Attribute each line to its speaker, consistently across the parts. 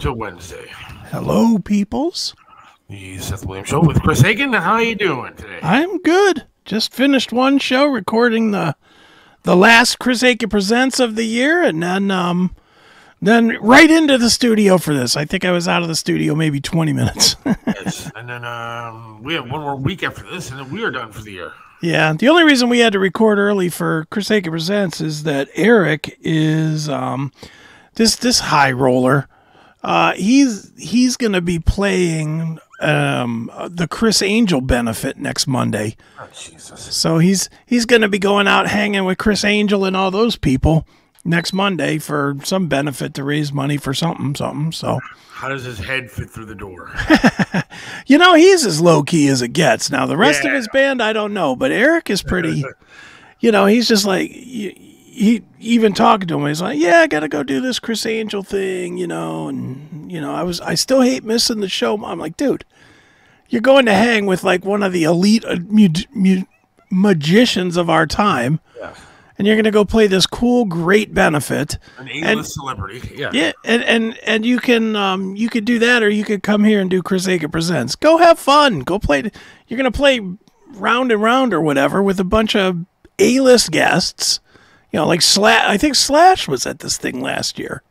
Speaker 1: To Wednesday,
Speaker 2: Hello, peoples.
Speaker 1: the Seth Williams Show with Chris Akin. How you doing today?
Speaker 2: I'm good. Just finished one show recording the the last Chris Akin presents of the year, and then um then right into the studio for this. I think I was out of the studio maybe 20 minutes.
Speaker 1: Yes, and then um, we have one more week after this, and then we are done for the year.
Speaker 2: yeah, the only reason we had to record early for Chris Akin presents is that Eric is um this this high roller. Uh, he's he's gonna be playing um the Criss Angel benefit next Monday.
Speaker 1: Oh, Jesus.
Speaker 2: So he's he's going to be going out hanging with Criss Angel and all those people next Monday for some benefit to raise money for something something. So
Speaker 1: How does his head fit through the door?
Speaker 2: you know he's as low key as it gets. Now the rest of his band I don't know, but Eric is pretty. You know he's just like he, he even talking to him. He's like, yeah, I got to go do this Criss Angel thing, you know, and you know I was I still hate missing the show. I'm like, dude, you're going to hang with like one of the elite uh, magicians of our time.
Speaker 1: Yeah.
Speaker 2: and you're going to go play this cool, great benefit.
Speaker 1: An A-list celebrity. Yeah.
Speaker 2: Yeah, and and and you can um you could do that, or you could come here and do Chris Akin presents. Go have fun. Go play. You're going to play round and round or whatever with a bunch of A-list guests. You know, like Slash. I think Slash was at this thing last year.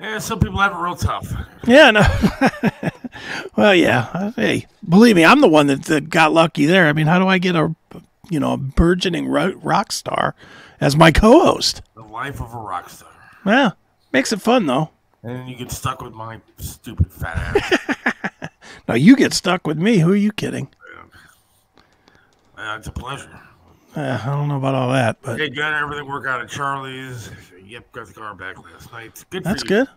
Speaker 1: Yeah, some people have it real tough.
Speaker 2: Yeah, no. well, yeah. Hey, believe me, I'm the one that, that got lucky there. I mean, how do I get a, you know, a burgeoning ro- rock star as my co-host?
Speaker 1: The life of a rock star.
Speaker 2: Yeah, makes it fun though.
Speaker 1: And then you get stuck with my stupid fat ass.
Speaker 2: Now you get stuck with me. Who are you kidding?
Speaker 1: uh, it's a pleasure.
Speaker 2: Uh, I don't know about all that, but
Speaker 1: Hey, got everything work out at Charlie's. Yep, got the car back last night. Good for
Speaker 2: that's
Speaker 1: you.
Speaker 2: good.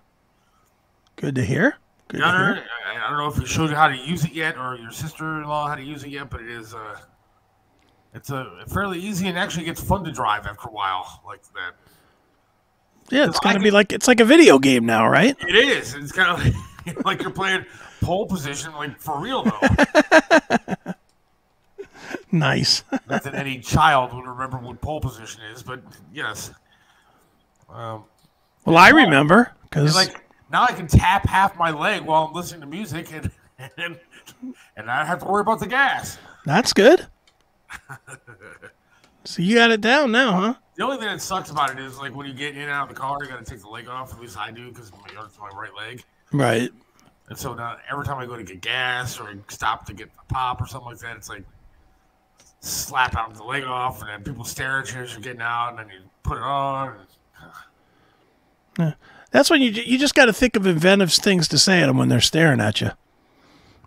Speaker 2: Good to hear. Good to
Speaker 1: Gunner,
Speaker 2: hear.
Speaker 1: I, don't know if he showed you how to use it yet, or your sister-in-law how to use it yet, but it is uh, it's a fairly easy and actually gets fun to drive after a while like that.
Speaker 2: Yeah, it's gonna be like it's like a video game now, right?
Speaker 1: It is. It's kind of like, like you're playing pole position, like for real though.
Speaker 2: Nice.
Speaker 1: Not that any child would remember what pole position is, but yes. Um,
Speaker 2: well, I remember because
Speaker 1: like now I can tap half my leg while I'm listening to music, and and and I don't have to worry about the gas.
Speaker 2: that's good. So you got it down now, huh?
Speaker 1: The only thing that sucks about it is like when you get in and out of the car, you got to take the leg off. At least I do because hurts my right leg.
Speaker 2: Right.
Speaker 1: And so now every time I go to get gas or stop to get a pop or something like that, it's like slap out the leg off, and then people stare at you as you're getting out, and then you put it on.
Speaker 2: That's when you you just got to think of inventive things to say to them when they're staring at you.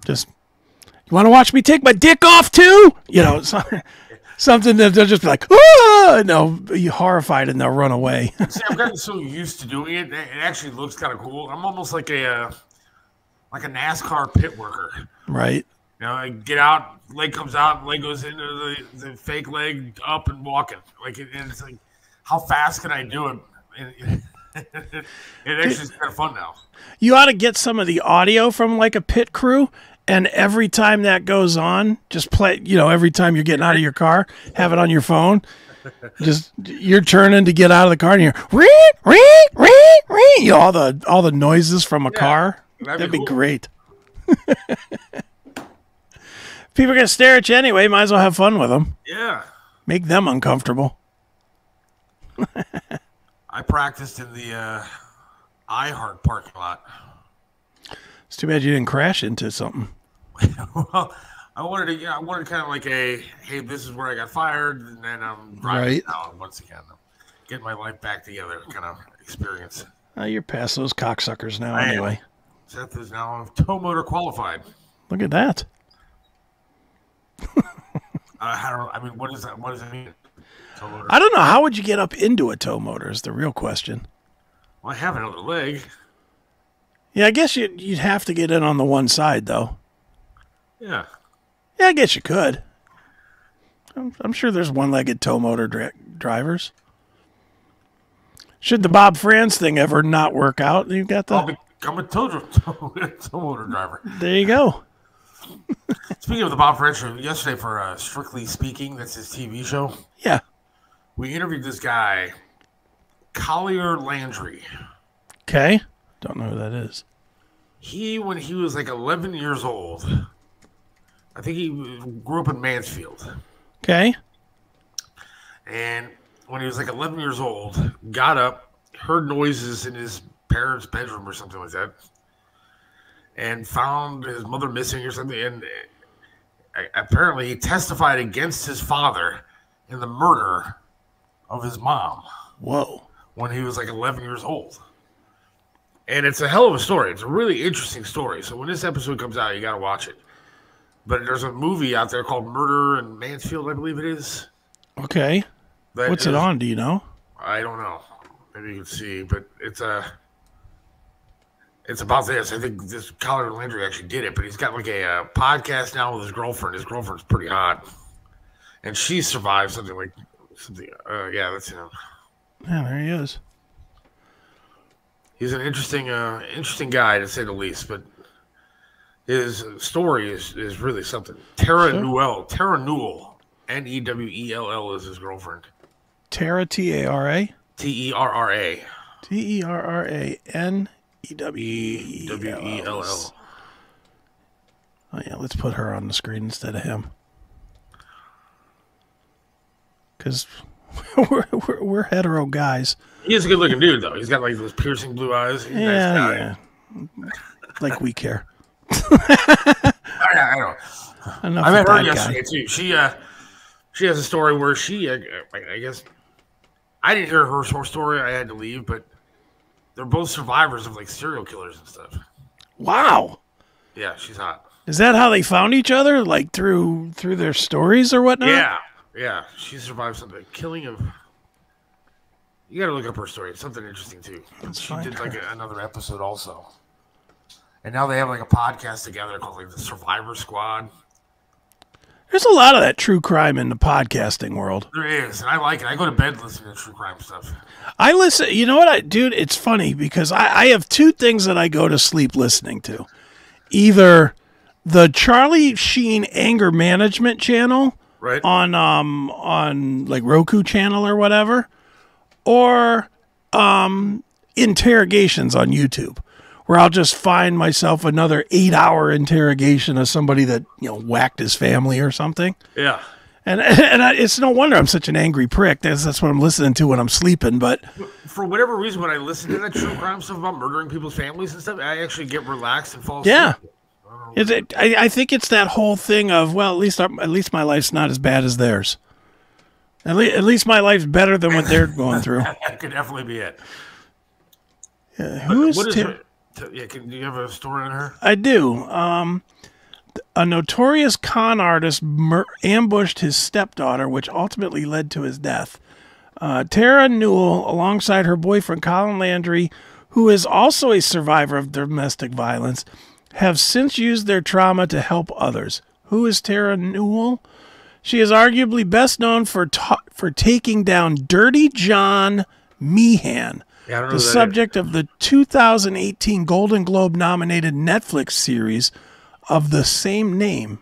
Speaker 2: Just you want to watch me take my dick off too? You know, something that they'll just be like, ah, and they'll be horrified and they'll run away.
Speaker 1: See, I've gotten so used to doing it, it actually looks kind of cool. I'm almost like a uh, like a NASCAR pit worker.
Speaker 2: right.
Speaker 1: You know, I get out, leg comes out, leg goes into uh, the, the fake leg up and walking. Like, it, it's like, how fast can I do it? It actually is kind of fun now.
Speaker 2: You ought to get some of the audio from like a pit crew, and every time that goes on, just play. You know, every time you're getting out of your car, have it on your phone. Just you're turning to get out of the car, and you're ring, ring, ring, ring. You know, all the all the noises from a car.
Speaker 1: that'd
Speaker 2: That'd,
Speaker 1: be
Speaker 2: be,
Speaker 1: cool.
Speaker 2: great. People are gonna stare at you anyway. Might as well have fun with them.
Speaker 1: Yeah.
Speaker 2: Make them uncomfortable.
Speaker 1: I practiced in the uh, iHeart parking lot.
Speaker 2: It's too bad you didn't crash into something.
Speaker 1: well, I wanted to, yeah, I wanted kind of like a, hey, this is where I got fired, and then I'm driving
Speaker 2: Right.
Speaker 1: now once again. I'm getting my life back together kind of experience.
Speaker 2: Uh, you're past those cocksuckers now,
Speaker 1: I am.
Speaker 2: anyway.
Speaker 1: Seth is now tow motor qualified.
Speaker 2: Look at that.
Speaker 1: I don't. I mean, what does that? What does it mean?
Speaker 2: I don't know. How would you get up into a tow motor? Is the real question.
Speaker 1: well, I have another leg.
Speaker 2: Yeah, I guess you'd, you'd have to get in on the one side, though.
Speaker 1: Yeah.
Speaker 2: Yeah, I guess you could. I'm, I'm sure there's one legged tow motor dri- drivers. Should the Bob Frantz thing ever not work out, you've got the.
Speaker 1: I'll become a tow, tow, tow motor driver.
Speaker 2: There you go.
Speaker 1: Speaking of the Bob Frantz show, yesterday for uh, Strictly Speaking, that's his TV show.
Speaker 2: Yeah.
Speaker 1: We interviewed this guy, Collier Landry.
Speaker 2: Okay. Don't know who that is.
Speaker 1: He, when he was like 11 years old, I think he grew up in Mansfield.
Speaker 2: Okay.
Speaker 1: And when he was like 11 years old, got up, heard noises in his parents' bedroom or something like that, and found his mother missing or something. And uh, apparently, he testified against his father in the murder of his mom
Speaker 2: Whoa.
Speaker 1: when he was like 11 years old. And it's a hell of a story. It's a really interesting story. So when this episode comes out, you got to watch it. But there's a movie out there called Murder in Mansfield, I believe it is.
Speaker 2: Okay. What's it on? Do you know?
Speaker 1: I don't know. Maybe you can see, but it's a. It's about this. I think this Collier Landry actually did it, but he's got like a, uh podcast now with his girlfriend. His girlfriend's pretty hot, and she survived something like something. Uh, yeah, that's him.
Speaker 2: Yeah, there he is.
Speaker 1: He's an interesting, uh, interesting guy to say the least. But his story is is really something. Terra
Speaker 2: Sure.
Speaker 1: Newell, Terra Newell, N E W E L L is his girlfriend.
Speaker 2: Terra T A R A
Speaker 1: T E R R A
Speaker 2: T E R R A N E W
Speaker 1: E W E L L.
Speaker 2: Oh yeah, let's put her on the screen instead of him. Because we're, we're we're hetero guys.
Speaker 1: He is a good looking dude, though. He's got like those piercing blue eyes. He's a nice
Speaker 2: Yeah,
Speaker 1: guy.
Speaker 2: yeah. Like we care.
Speaker 1: I, I know.
Speaker 2: Enough
Speaker 1: I met her yesterday
Speaker 2: guy.
Speaker 1: too. She uh, she has a story where she, uh, I I guess, I didn't hear her short story. I had to leave, but they're both survivors of like serial killers and stuff.
Speaker 2: Wow.
Speaker 1: Yeah, she's hot.
Speaker 2: Is that how they found each other? Like through through their stories or whatnot?
Speaker 1: Yeah, yeah. She survived something. Killing of. You got to look up her story. It's something interesting too.
Speaker 2: Let's
Speaker 1: she
Speaker 2: find
Speaker 1: did like a, another episode also. And now they have like a podcast together called like the Survivor Squad.
Speaker 2: There's a lot of that true crime in the podcasting world.
Speaker 1: There is, and I like it. I go to bed listening to true crime stuff.
Speaker 2: I listen. You know what, I, dude? It's funny because I, I have two things that I go to sleep listening to. Either the Charlie Sheen anger management channel
Speaker 1: Right?
Speaker 2: on um on like Roku channel or whatever, or um interrogations on YouTube, where I'll just find myself another eight hour interrogation of somebody that you know whacked his family or something.
Speaker 1: yeah.
Speaker 2: And and I, it's no wonder I'm such an angry prick. That's that's what I'm listening to when I'm sleeping. But
Speaker 1: For whatever reason, when I listen to that true crime stuff about murdering people's families and stuff, I actually get relaxed and fall asleep.
Speaker 2: Yeah. Is it, I, I think it's that whole thing of well, at least our, at least my life's not as bad as theirs. At least, at least my life's better than what they're going through.
Speaker 1: That could definitely be it.
Speaker 2: Who is,
Speaker 1: What is
Speaker 2: Tim-
Speaker 1: Yeah, can, do you have a story on her?
Speaker 2: I do. Um, a notorious con artist mur- ambushed his stepdaughter, which ultimately led to his death. Uh, Terra Newell, alongside her boyfriend Collier Landry, who is also a survivor of domestic violence, have since used their trauma to help others. Who is Terra Newell? She is arguably best known for ta- for taking down Dirty John Meehan,
Speaker 1: Yeah, I don't
Speaker 2: the subject of the 2018 Golden Globe nominated Netflix series of the same name.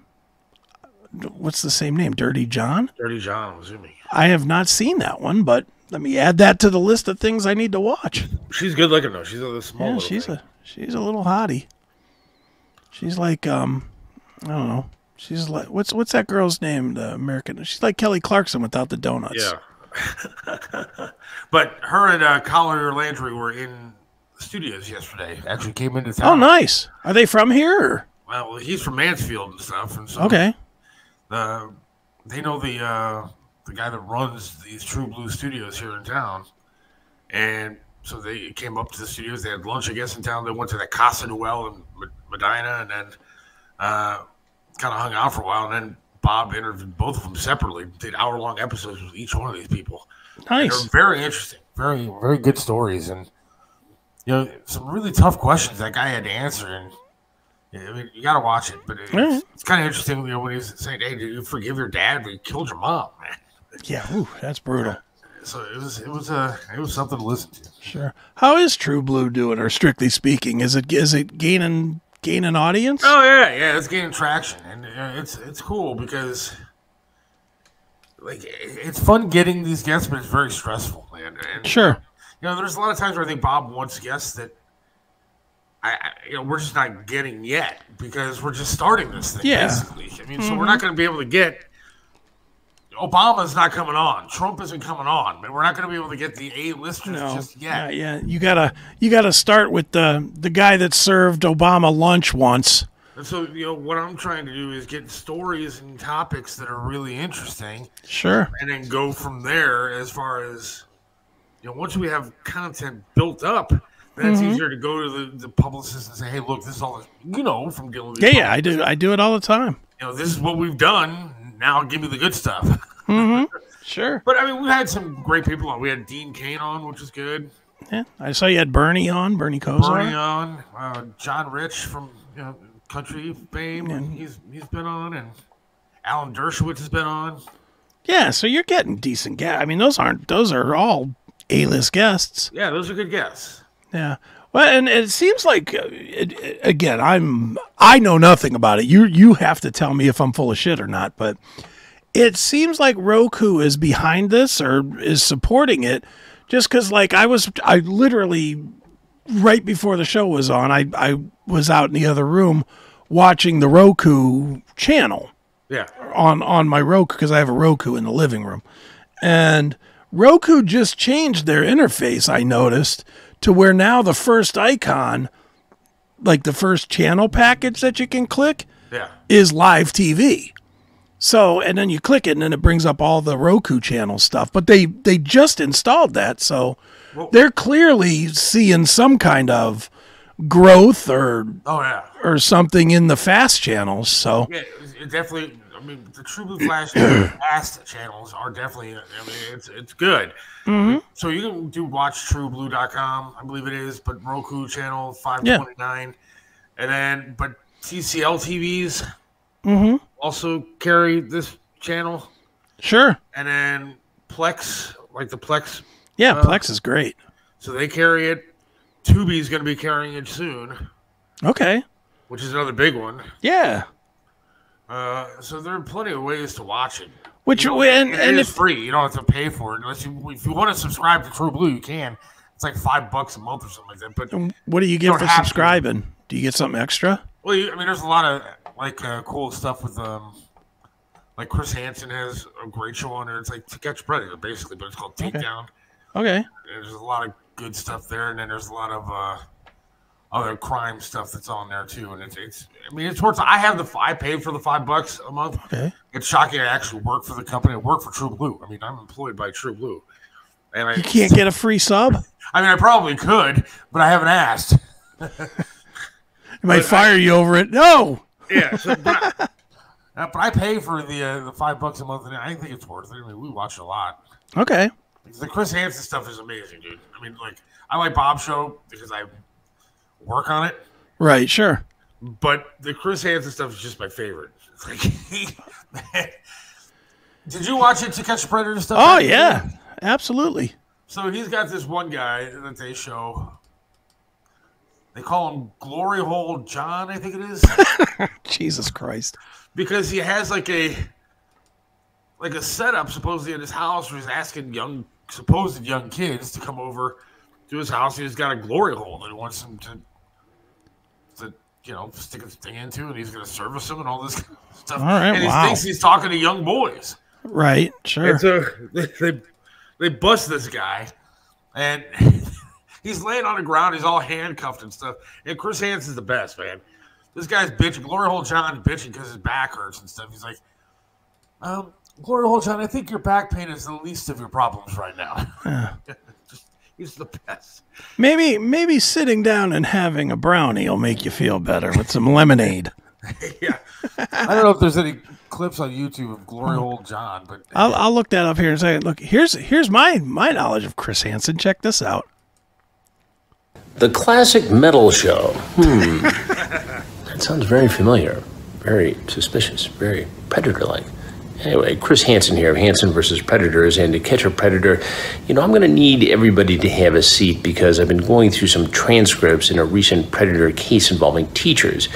Speaker 2: What's the same name? Dirty John?
Speaker 1: Dirty John, assuming.
Speaker 2: I have not seen that one, but let me add that to the list of things I need to watch.
Speaker 1: She's good looking though. She's a little small.
Speaker 2: Yeah, she's
Speaker 1: thing.
Speaker 2: a she's a little hottie. She's like um I don't know. She's like what's what's that girl's name? The American. She's like Kelly Clarkson without the donuts.
Speaker 1: yeah. but her and uh, Collier Landry were in the studios yesterday. Actually, came into town.
Speaker 2: Oh, nice. Are they from here? Or?
Speaker 1: Well, he's from Mansfield and stuff, and so
Speaker 2: Okay.
Speaker 1: the they know the uh, the guy that runs these True Blue Studios here in town, and so they came up to the studios. They had lunch, I guess, in town. They went to the Casa Noel in Medina, and then uh, kind of hung out for a while. And then Bob interviewed both of them separately. Did hour long episodes with each one of these people. They're
Speaker 2: Nice.
Speaker 1: very interesting, very very good stories, and you know some really tough questions that guy had to answer. And I mean, you got to watch it, but it's,
Speaker 2: Alright.
Speaker 1: it's kind of interesting. You know, when he's saying, "Hey, did you forgive your dad? But he killed your mom." Man.
Speaker 2: Yeah. Ooh, that's brutal.
Speaker 1: So it was it was uh, it was something to listen to.
Speaker 2: Sure. How is True Blue doing, or strictly speaking, is it is it gaining gaining audience?
Speaker 1: Oh yeah, yeah, it's gaining traction, and uh, it's it's cool because like it's fun getting these guests, but it's very stressful, man. And
Speaker 2: Sure.
Speaker 1: you know, there's a lot of times where I think Bob wants guests that I, I, you know, we're just not getting yet because we're just starting this thing.
Speaker 2: Yeah.
Speaker 1: Basically, I mean, so we're not going to be able to get. Obama's not coming on. Trump isn't coming on. But we're not going to be able to get the A listers
Speaker 2: No,
Speaker 1: just yet.
Speaker 2: yet. You gotta you gotta start with the the guy that served Obama lunch once.
Speaker 1: And so, you know, what I'm trying to do is get stories and topics that are really interesting,
Speaker 2: Sure.
Speaker 1: and then go from there. As far as you know, once we have content built up, then it's mm-hmm. easier to go to the, the publicist and say, "Hey, look, this is all this, you know from dealing
Speaker 2: Yeah, yeah, I do. I do it all the time.
Speaker 1: you know, this is what we've done. Now give me the good stuff.
Speaker 2: Sure.
Speaker 1: but I mean, we had some great people on. We had Dean Cain on, which was good.
Speaker 2: Yeah, I saw you had Bernie on, Bernie
Speaker 1: Bernie
Speaker 2: Kosar.
Speaker 1: on, uh, John Rich from you know, country fame. And he's he's been on, and Alan Dershowitz has been on.
Speaker 2: Yeah, so you're getting decent guests. I mean, those aren't those are all A-list guests.
Speaker 1: Yeah, those are good guests.
Speaker 2: Yeah. Well, and it seems like uh, it, again, I'm I know nothing about it. You you have to tell me if I'm full of shit or not, but it seems like Roku is behind this or is supporting it just cuz like I was I literally right before the show was on, I I was out in the other room watching the Roku channel
Speaker 1: Yeah,
Speaker 2: on on my Roku because I have a Roku in the living room, and Roku just changed their interface. I noticed to where now the first icon, like the first channel package that you can click,
Speaker 1: yeah.
Speaker 2: is live TV. So and then you click it and then it brings up all the Roku channel stuff. But they they just installed that, so they're clearly seeing some kind of growth or
Speaker 1: Oh yeah,
Speaker 2: or something in the fast channels. So
Speaker 1: yeah. It, it definitely. I mean, the True Blue Flash fast channels are definitely. I mean, it's it's good. So you can do watchtrueblue.com, I believe it is, but Roku channel five twenty nine, and then but TCL TVs also carry this channel,
Speaker 2: sure,
Speaker 1: and then Plex, like the Plex,
Speaker 2: yeah,
Speaker 1: Uh,
Speaker 2: Plex is great.
Speaker 1: so they carry it. Tubi's going to be carrying it soon,
Speaker 2: Okay.
Speaker 1: which is another big one.
Speaker 2: Yeah.
Speaker 1: Uh, so there are plenty of ways to watch it.
Speaker 2: Which
Speaker 1: You know,
Speaker 2: and, and
Speaker 1: is
Speaker 2: if
Speaker 1: free. You don't have to pay for it unless you if you want to subscribe to True Blue, you can. It's like five bucks a month or something like that. But
Speaker 2: what do you get
Speaker 1: don't
Speaker 2: for
Speaker 1: have to.
Speaker 2: subscribing? Do you get something extra?
Speaker 1: well, you, I mean, there's a lot of like uh, cool stuff with um, like Chris Hansen has a great show on there. It's like To Catch Predator, basically, but it's called Takedown.
Speaker 2: Okay.
Speaker 1: There's a lot of good stuff there, and then there's a lot of uh, other crime stuff that's on there too. And it's, it's I mean, it's worth. I have the I paid for the five bucks a month.
Speaker 2: Okay.
Speaker 1: It's shocking. I actually work for the company. I work for True Blue. I mean, I'm employed by True Blue, and I
Speaker 2: You can't get a free sub?
Speaker 1: I mean, I probably could, but I haven't asked.
Speaker 2: They might fire you over it. No.
Speaker 1: Yeah, so, but, I, uh, but I pay for the uh, the five bucks a month, and I think it's worth it. I mean, we watch a lot.
Speaker 2: Okay.
Speaker 1: The Chris Hansen stuff is amazing, dude. I mean, like I like Bob show because I work on it,
Speaker 2: Right, sure.
Speaker 1: but the Chris Hansen stuff is just my favorite. It's like, did you watch it to catch a predator stuff?
Speaker 2: Oh yeah. Absolutely.
Speaker 1: So he's got this one guy that they show. They call him Glory Hole John, I think it is.
Speaker 2: Jesus Christ.
Speaker 1: because he has like a like a setup supposedly in his house where he's asking young supposed young kids to come over to his house. He's got a glory hole that he wants them to you know stick his thing into, and he's going to service him and all this kind of stuff.
Speaker 2: All right,
Speaker 1: and he thinks he's talking to young boys.
Speaker 2: Right, sure.
Speaker 1: And so they, they bust this guy, and he's laying on the ground. He's all handcuffed and stuff. And Chris Hansen's the best man. This guy's bitching. Glory Hole John's bitching because his back hurts and stuff. He's like, um, Glory Hole John, I think your back pain is the least of your problems right now. Just, he's the best.
Speaker 2: Maybe maybe sitting down and having a brownie will make you feel better with some lemonade.
Speaker 1: yeah. I don't know if there's any clips on YouTube of Glory Hole John, but
Speaker 2: I'll, I'll look that up here and say, look, here's here's my my knowledge of Chris Hansen. Check this out.
Speaker 3: The Classic Metal Show. Hmm. that sounds very familiar. Very suspicious. Very predator like. Anyway, Chris Hansen here of Hansen versus Predators. And to catch a predator, you know, I'm going to need everybody to have a seat because I've been going through some transcripts in a recent predator case involving teachers.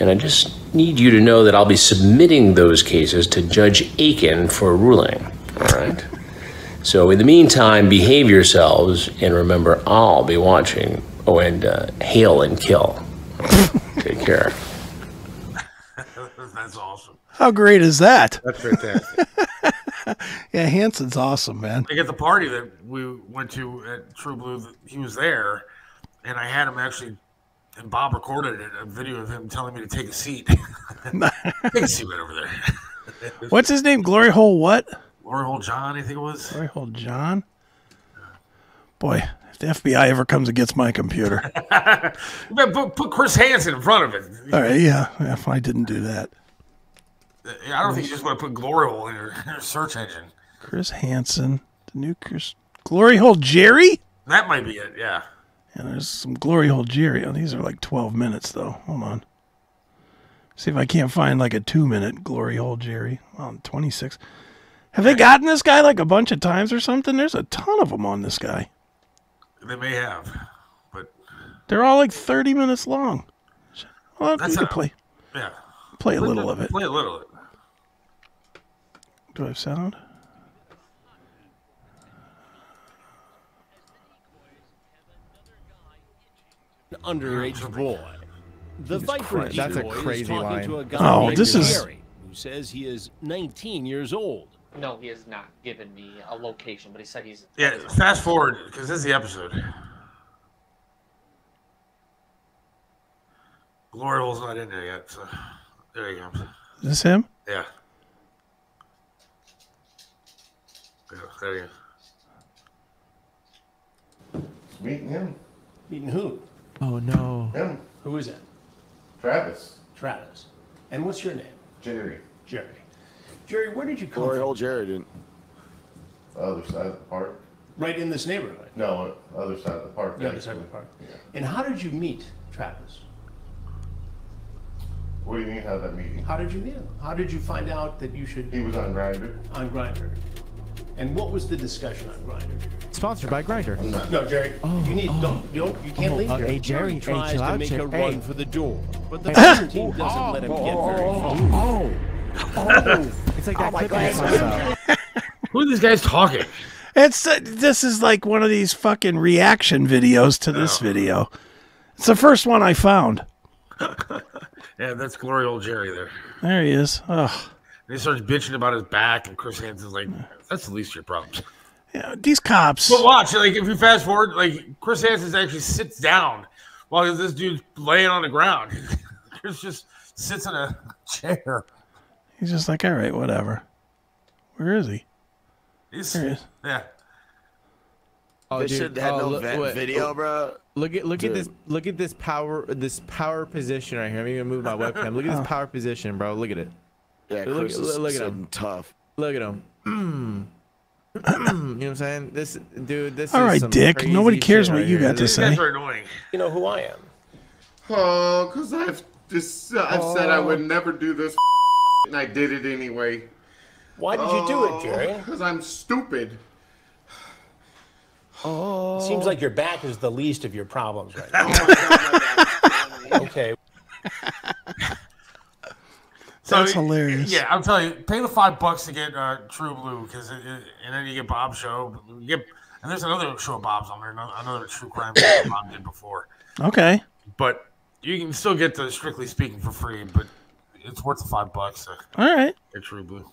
Speaker 3: And I just need you to know that I'll be submitting those cases to Judge Akin for a ruling. All right? So, in the meantime, behave yourselves and remember, I'll be watching Oh, and uh, hail and kill. Take care.
Speaker 1: That's awesome.
Speaker 2: How great is that?
Speaker 1: That's fantastic.
Speaker 2: Yeah, Hansen's awesome, man.
Speaker 1: like at the party that we went to at True Blue, he was there, and I had him actually. And Bob recorded it, a video of him telling me to take a seat. take a seat right over there.
Speaker 2: What's his name? Glory Hole what?
Speaker 1: Glory Hole John, I think it was.
Speaker 2: Glory Hole John? Boy, if the FBI ever comes and gets my computer.
Speaker 1: But put, put Chris Hansen in front of it.
Speaker 2: All right, yeah, if I didn't do that.
Speaker 1: I don't think you just want to put Glory Hole in your, your search engine.
Speaker 2: Chris Hansen, the new Chris. Glory Hole Jerry?
Speaker 1: That might be it. Yeah.
Speaker 2: And there's some Glory Hole Jerry. Oh, these are like 12 minutes, though. Hold on. See if I can't find like a two minute Glory Hole Jerry. Well, 26. Have they gotten this guy like a bunch of times or something? There's a ton of them on this guy.
Speaker 1: They may have, but
Speaker 2: They're all like 30 minutes long. Well,
Speaker 1: That's a-
Speaker 2: play,
Speaker 1: yeah.
Speaker 2: play a little of it.
Speaker 1: Play a little of it.
Speaker 2: Do I have sound?
Speaker 4: underage boy. The Viper
Speaker 2: Christ.
Speaker 5: That's a
Speaker 4: boy is
Speaker 5: crazy
Speaker 4: talking
Speaker 5: line.
Speaker 4: to a guy
Speaker 2: Oh,
Speaker 4: named
Speaker 2: this is-
Speaker 4: Jerry, who says he is 19 years old.
Speaker 6: No, he has not given me a location, but he said he's.
Speaker 1: Yeah. Fast forward because this is the episode. Glory Hole's not in there yet, so there he comes.
Speaker 2: Is this him?
Speaker 1: Yeah. Yeah, there you go.
Speaker 7: Meeting him.
Speaker 4: Meeting who?
Speaker 5: Oh no.
Speaker 7: Him.
Speaker 4: Who is it?
Speaker 7: Travis.
Speaker 4: Travis. And what's your name?
Speaker 7: Jerry.
Speaker 4: Jerry. Jerry, where did you come
Speaker 8: Glory
Speaker 4: from?
Speaker 8: hole Jerry didn't.
Speaker 7: Other side of the park.
Speaker 4: Right in this neighborhood.
Speaker 7: No, uh, other side of the park.
Speaker 4: The other side of the park. Yeah. And how did you meet Travis?
Speaker 7: What do you mean, how that meeting?
Speaker 4: How did you meet him? How did you find out that you should
Speaker 7: He was on Grindr.
Speaker 4: on Grindr? And what was the discussion on Grindr?
Speaker 5: Sponsored by Grindr.
Speaker 4: No, Jerry. you need don't you don't you can't
Speaker 5: Oh,
Speaker 4: leave
Speaker 5: uh,
Speaker 4: here.
Speaker 5: hey, Jerry, hey,
Speaker 4: tries
Speaker 5: chill
Speaker 4: to make
Speaker 5: chill-
Speaker 4: a
Speaker 5: hey.
Speaker 4: run for the door, but the Viper team doesn't let him get very far.
Speaker 5: Oh. Oh. It's like that clip I saw.
Speaker 1: Who are these guys talking?
Speaker 2: It's uh, this is like one of these fucking reaction videos to this video. It's the first one I found.
Speaker 1: Yeah, that's Glory Hole Jerry there.
Speaker 2: There he is. Ugh.
Speaker 1: And he starts bitching about his back, and Chris Hansen's like, "That's the least of your problems."
Speaker 2: Yeah, these cops.
Speaker 1: But watch, like if you fast forward, like Chris Hansen actually sits down while this dude's laying on the ground. Chris just sits in a chair.
Speaker 2: He's just like, all right, whatever. Where is he?
Speaker 1: He's,
Speaker 2: There he is.
Speaker 1: yeah.
Speaker 5: Oh,
Speaker 8: This
Speaker 5: dude.
Speaker 8: shit had
Speaker 5: Oh,
Speaker 8: no
Speaker 5: look-
Speaker 8: vet
Speaker 5: wait,
Speaker 8: video, bro.
Speaker 5: Look at look at this look at this power this power position right here. I'm even gonna move my webcam. Look at this power position, bro. Look at it.
Speaker 8: Yeah,
Speaker 5: Look-
Speaker 8: Chris is
Speaker 5: look at him.
Speaker 8: tough.
Speaker 5: Look at him. Mm. you know what I'm saying? This dude, this
Speaker 2: All
Speaker 5: is
Speaker 2: right,
Speaker 5: some
Speaker 2: Dick.
Speaker 5: crazy
Speaker 2: Nobody cares
Speaker 5: shit
Speaker 2: what
Speaker 5: right
Speaker 2: you
Speaker 5: here.
Speaker 2: got to
Speaker 1: These
Speaker 2: say.
Speaker 1: guys are annoying.
Speaker 4: You know who I am.
Speaker 7: Oh, because I've just I've said I would never do this, and I did it anyway.
Speaker 4: Why did you do it, Jerry?
Speaker 7: Because I'm stupid. Oh.
Speaker 4: It Seems like your back is the least of your problems right now.
Speaker 7: Oh my God,
Speaker 4: okay.
Speaker 1: So,
Speaker 2: That's hilarious.
Speaker 1: Yeah, I'm telling you, pay the five bucks to get uh, True Blue, because and then you get Bob's show. You get, and there's another show Bob's on there, another, another true crime show Bob did before.
Speaker 2: Okay.
Speaker 1: But you can still get the Strictly Speaking for free, but it's worth the five bucks to
Speaker 2: All right.
Speaker 1: get True Blue.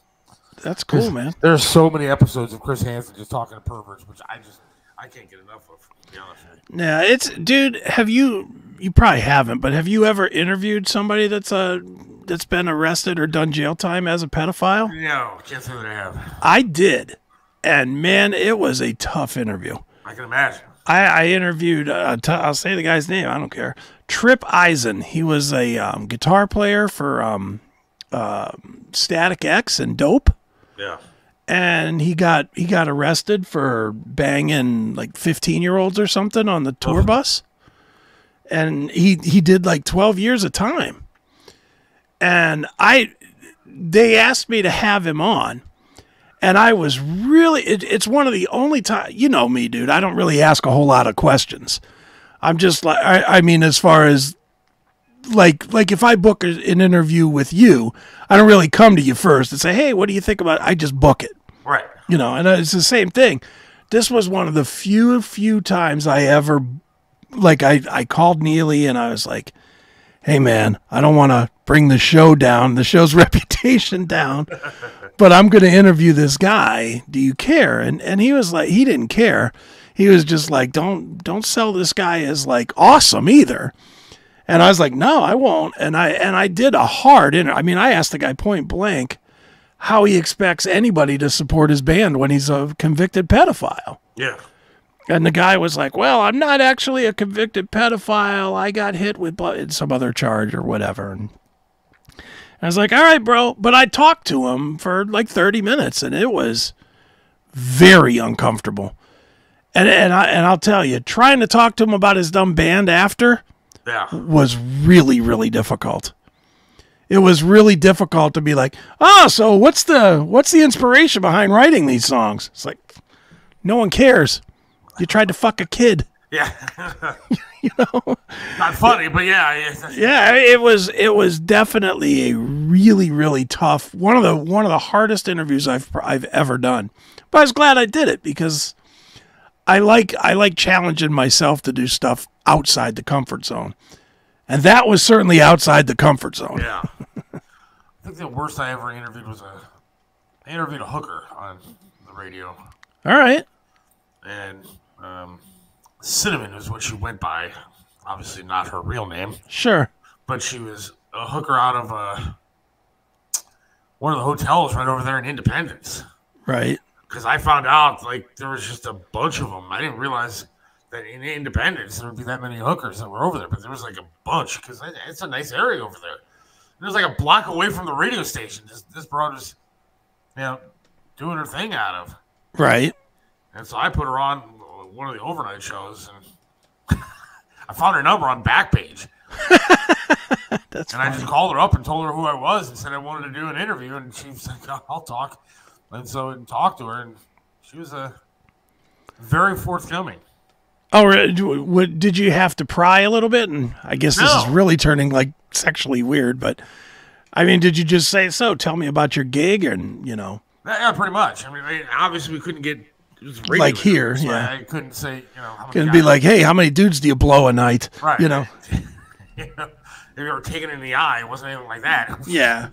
Speaker 2: That's cool, man.
Speaker 1: There's so many episodes of Chris Hansen just talking to perverts, which I just I can't get enough of. To be honest with you.
Speaker 2: Yeah, it's dude. Have you? You probably haven't, but have you ever interviewed somebody that's uh that's been arrested or done jail time as a pedophile?
Speaker 1: No, say that I have.
Speaker 2: I did, and man, it was a tough interview.
Speaker 1: I can imagine.
Speaker 2: I, I interviewed. Uh, t- I'll say the guy's name. I don't care. Tripp Eisen. He was a um, guitar player for um, uh, Static X and Dope.
Speaker 1: Yeah.
Speaker 2: and he got he got arrested for banging like 15 year olds or something on the tour bus and he he did like 12 years of time and i they asked me to have him on and i was really it, it's one of the only time you know me dude i don't really ask a whole lot of questions i'm just like i, I mean as far as like like if I book an interview with you, I don't really come to you first and say, "Hey, what do you think about?" It? I just book it,
Speaker 1: Right.
Speaker 2: you know. And it's the same thing. This was one of the few few times I ever like I I called Neely and I was like, "Hey man, I don't want to bring the show down, the show's reputation down, but I'm going to interview this guy. Do you care?" And and he was like, he didn't care. He was just like, "Don't don't sell this guy as like awesome either." And I was like, "No, I won't." And I and I did a hard interview. I mean, I asked the guy point blank how he expects anybody to support his band when he's a convicted pedophile.
Speaker 1: Yeah.
Speaker 2: And the guy was like, "Well, I'm not actually a convicted pedophile. I got hit with some other charge or whatever." And I was like, "All right, bro." But I talked to him for like 30 minutes, and it was very uncomfortable. And and I and I'll tell you, trying to talk to him about his dumb band after
Speaker 1: Yeah.
Speaker 2: was really really difficult. It was really difficult to be like, "Oh, so what's the what's the inspiration behind writing these songs?" It's like no one cares. You tried to fuck a kid.
Speaker 1: Yeah. you know, not funny, but yeah. yeah.
Speaker 2: It was it was definitely a really really tough one of the one of the hardest interviews I've I've ever done. But I was glad I did it because I like I like challenging myself to do stuff outside the comfort zone. And that was certainly outside the comfort zone.
Speaker 1: Yeah. I think the worst I ever interviewed was a I interviewed a hooker on the radio,
Speaker 2: All right.
Speaker 1: and um, Cinnamon is what she went by. Obviously, not her real name,
Speaker 2: Sure.
Speaker 1: but she was a hooker out of uh, one of the hotels right over there in Independence.
Speaker 2: Right.
Speaker 1: Because I found out like there was just a bunch of them. I didn't realize that in Independence there would be that many hookers that were over there, but there was like a bunch because it's a nice area over there. It was like a block away from the radio station. This this broad was, you know, doing her thing out of.
Speaker 2: Right.
Speaker 1: And so I put her on one of the overnight shows, and I found her number on Backpage.
Speaker 2: That's
Speaker 1: and I just called her up and told her who I was and said I wanted to do an interview, and she was like, oh, "I'll talk." And so I talked to her, and she was a very forthcoming.
Speaker 2: Oh, what, did you have to pry a little bit? And I guess this is really turning like sexually weird, but I mean, did you just say so? Tell me about your gig, and you know,
Speaker 1: Yeah, pretty much. I mean, obviously we couldn't get it was radio,
Speaker 2: Like here,
Speaker 1: so
Speaker 2: yeah.
Speaker 1: I, couldn't say, you know, how many
Speaker 2: gonna be like, hey, how many dudes do you blow a night?
Speaker 1: right?
Speaker 2: You know,
Speaker 1: you know, if you were taken in the eye, it wasn't anything like that.
Speaker 2: Yeah.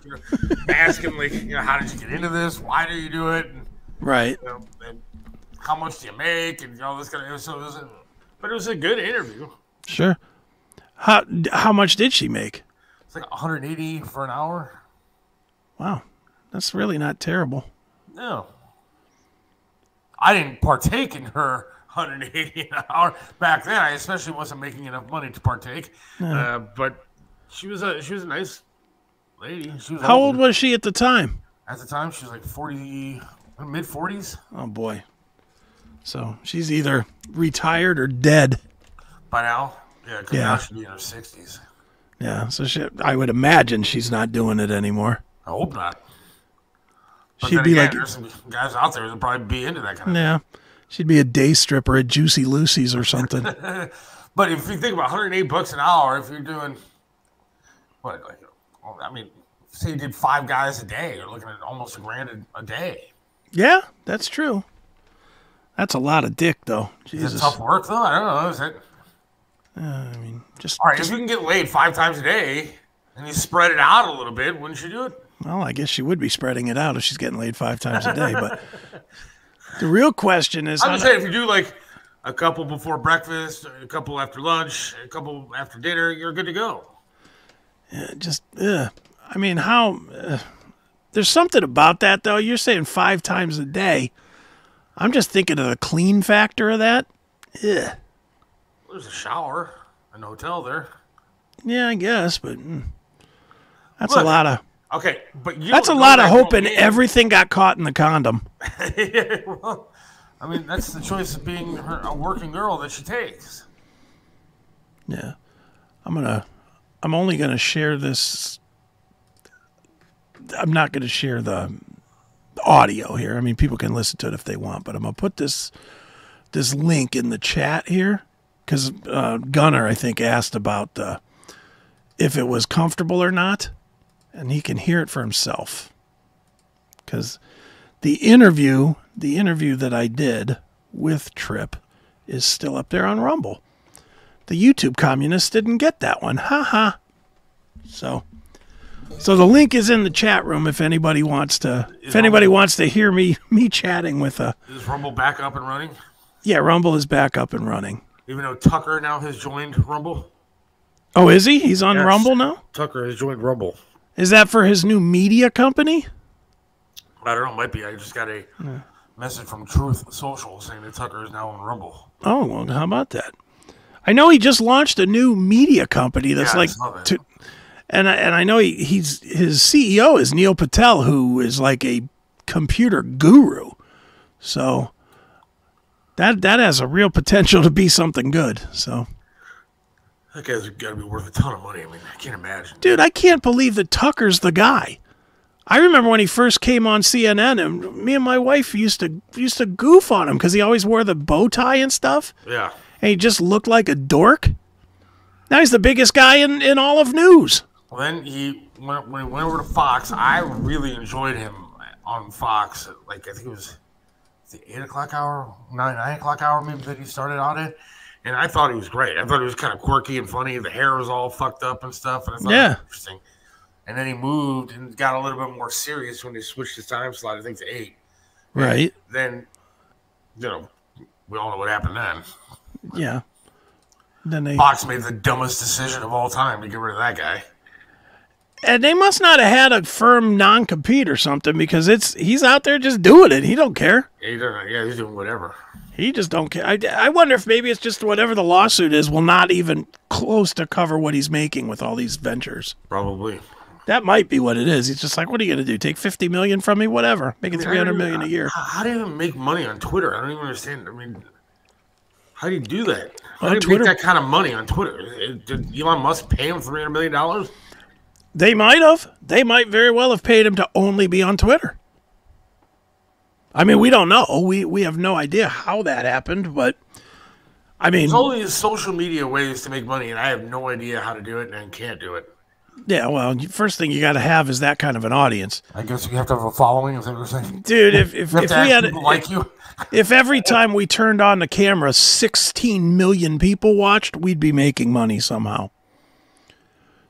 Speaker 1: Asking like, you know, how did you get into this? Why do you do it? And,
Speaker 2: right?
Speaker 1: you know, and how much do you make? And all this kind of. So it was, a, but it was a good interview.
Speaker 2: Sure. How how much did she make?
Speaker 1: It's like 180 for an hour.
Speaker 2: Wow, that's really not terrible.
Speaker 1: No. I didn't partake in her 180 an hour back then. I especially wasn't making enough money to partake. Uh, but she was a she was a nice lady. She was
Speaker 2: How old was she at the time?
Speaker 1: at the time? She was like 40, mid 40s
Speaker 2: Oh boy. So she's either retired or dead.
Speaker 1: by now. Yeah,
Speaker 2: Yeah.
Speaker 1: now she'd be in her 60s.
Speaker 2: Yeah. So she, I would imagine she's not doing it anymore.
Speaker 1: I hope not. But
Speaker 2: She'd be
Speaker 1: again,
Speaker 2: like,
Speaker 1: there's some guys out there that probably be into that kind of.
Speaker 2: yeah, she'd be a day stripper at Juicy Lucy's or something.
Speaker 1: But if you think about 108 bucks an hour, if you're doing what, like, I mean, say you did five guys a day, you're looking at almost a grand a, day.
Speaker 2: yeah, that's true. That's a lot of dick, though.
Speaker 1: Is
Speaker 2: Jesus.
Speaker 1: it tough work though? I don't know. Is it uh,
Speaker 2: I mean, just,
Speaker 1: all right?
Speaker 2: just
Speaker 1: if you can get laid five times a day and you spread it out a little bit, wouldn't you do it?
Speaker 2: Well, I guess she would be spreading it out if she's getting laid five times a day. But the real question is,
Speaker 1: I'm just saying, if you do like a couple before breakfast, a couple after lunch, a couple after dinner, you're good to go.
Speaker 2: Yeah, just ugh. I mean, how? Uh, there's something about that though. You're saying five times a day. I'm just thinking of the clean factor of that. Yeah,
Speaker 1: There's a shower in the hotel there.
Speaker 2: yeah, I guess, but mm, that's a lot of
Speaker 1: Okay, but you
Speaker 2: that's a lot of
Speaker 1: going
Speaker 2: hoping everything got caught in the condom.
Speaker 1: Yeah, well, I mean, that's the choice of being her, a working girl that she takes.
Speaker 2: Yeah, I'm gonna. I'm only gonna share this. I'm not gonna share the audio here. I mean, people can listen to it if they want, but I'm gonna put this this link in the chat here because uh, Gunner, I think, asked about the if it was comfortable or not, and he can hear it for himself. Because the interview, the interview that I did with Tripp, is still up there on Rumble. The YouTube communists didn't get that one. Ha ha. So so the link is in the chat room if anybody wants to if anybody wants to hear me me chatting with a
Speaker 1: Is Rumble back up and running?
Speaker 2: Yeah, Rumble is back up and running.
Speaker 1: Even though Tucker now has joined Rumble.
Speaker 2: Oh, is he? He's on
Speaker 1: Yes.
Speaker 2: Rumble now?
Speaker 1: Tucker has joined Rumble.
Speaker 2: Is that for his new media company?
Speaker 1: I don't know. Might be. I just got a message from Truth Social saying that Tucker is now on Rumble.
Speaker 2: Oh, well, how about that? I know he just launched a new media company that's
Speaker 1: Yeah,
Speaker 2: like, to, and I, and I know he, he's his CEO is Neil Patel, who is like a computer guru. So that that has a real potential to be something good. So,
Speaker 1: That guy's got to be worth a ton of money. I mean, I can't imagine.
Speaker 2: dude, I can't believe that Tucker's the guy. I remember when he first came on CNN, and me and my wife used to used to goof on him because he always wore the bow tie and stuff.
Speaker 1: Yeah.
Speaker 2: and he just looked like a dork. Now he's the biggest guy in, in all of news.
Speaker 1: Well, then he went, when he went over to Fox. I really enjoyed him on Fox. Like I think it was the eight o'clock hour, nine nine o'clock hour, maybe that he started on it. And I thought he was great. I thought he was kind of quirky and funny. The hair was all fucked up and stuff. And I thought it
Speaker 2: Yeah.
Speaker 1: was interesting. And then he moved and got a little bit more serious when he switched his time slot. I think to eight.
Speaker 2: Right.
Speaker 1: Then, you know, we all know what happened then.
Speaker 2: Yeah. Then they
Speaker 1: Fox made the dumbest decision of all time to get rid of that guy.
Speaker 2: And they must not have had a firm non compete or something because it's he's out there just doing it. He don't care.
Speaker 1: Yeah, he yeah he's doing whatever.
Speaker 2: He just don't care. I, I wonder if maybe it's just whatever the lawsuit is will not even close to cover what he's making with all these ventures.
Speaker 1: Probably.
Speaker 2: That might be what it is. He's just like, what are you gonna do? Take fifty million from me? Whatever. Making
Speaker 1: I
Speaker 2: three hundred
Speaker 1: don't
Speaker 2: a year.
Speaker 1: How, how do you even make money on Twitter? I don't even understand. I mean, how do you do that? How
Speaker 2: On
Speaker 1: do you
Speaker 2: Twitter-
Speaker 1: make that kind of money on Twitter? Did Elon Musk pay him three hundred million dollars?
Speaker 2: They might have. They might very well have paid him to only be on Twitter. I mean, we don't know. We we have no idea how that happened, but I mean,
Speaker 1: There's all these social media ways to make money, and I have no idea how to do it and can't do it.
Speaker 2: yeah. Well, first thing you got to have is that kind of an audience,
Speaker 1: I guess you have to have a following. Is that what you're saying?
Speaker 2: dude. If if, if we had
Speaker 1: people like you.
Speaker 2: if every time we turned on the camera, sixteen million people watched, we'd be making money somehow.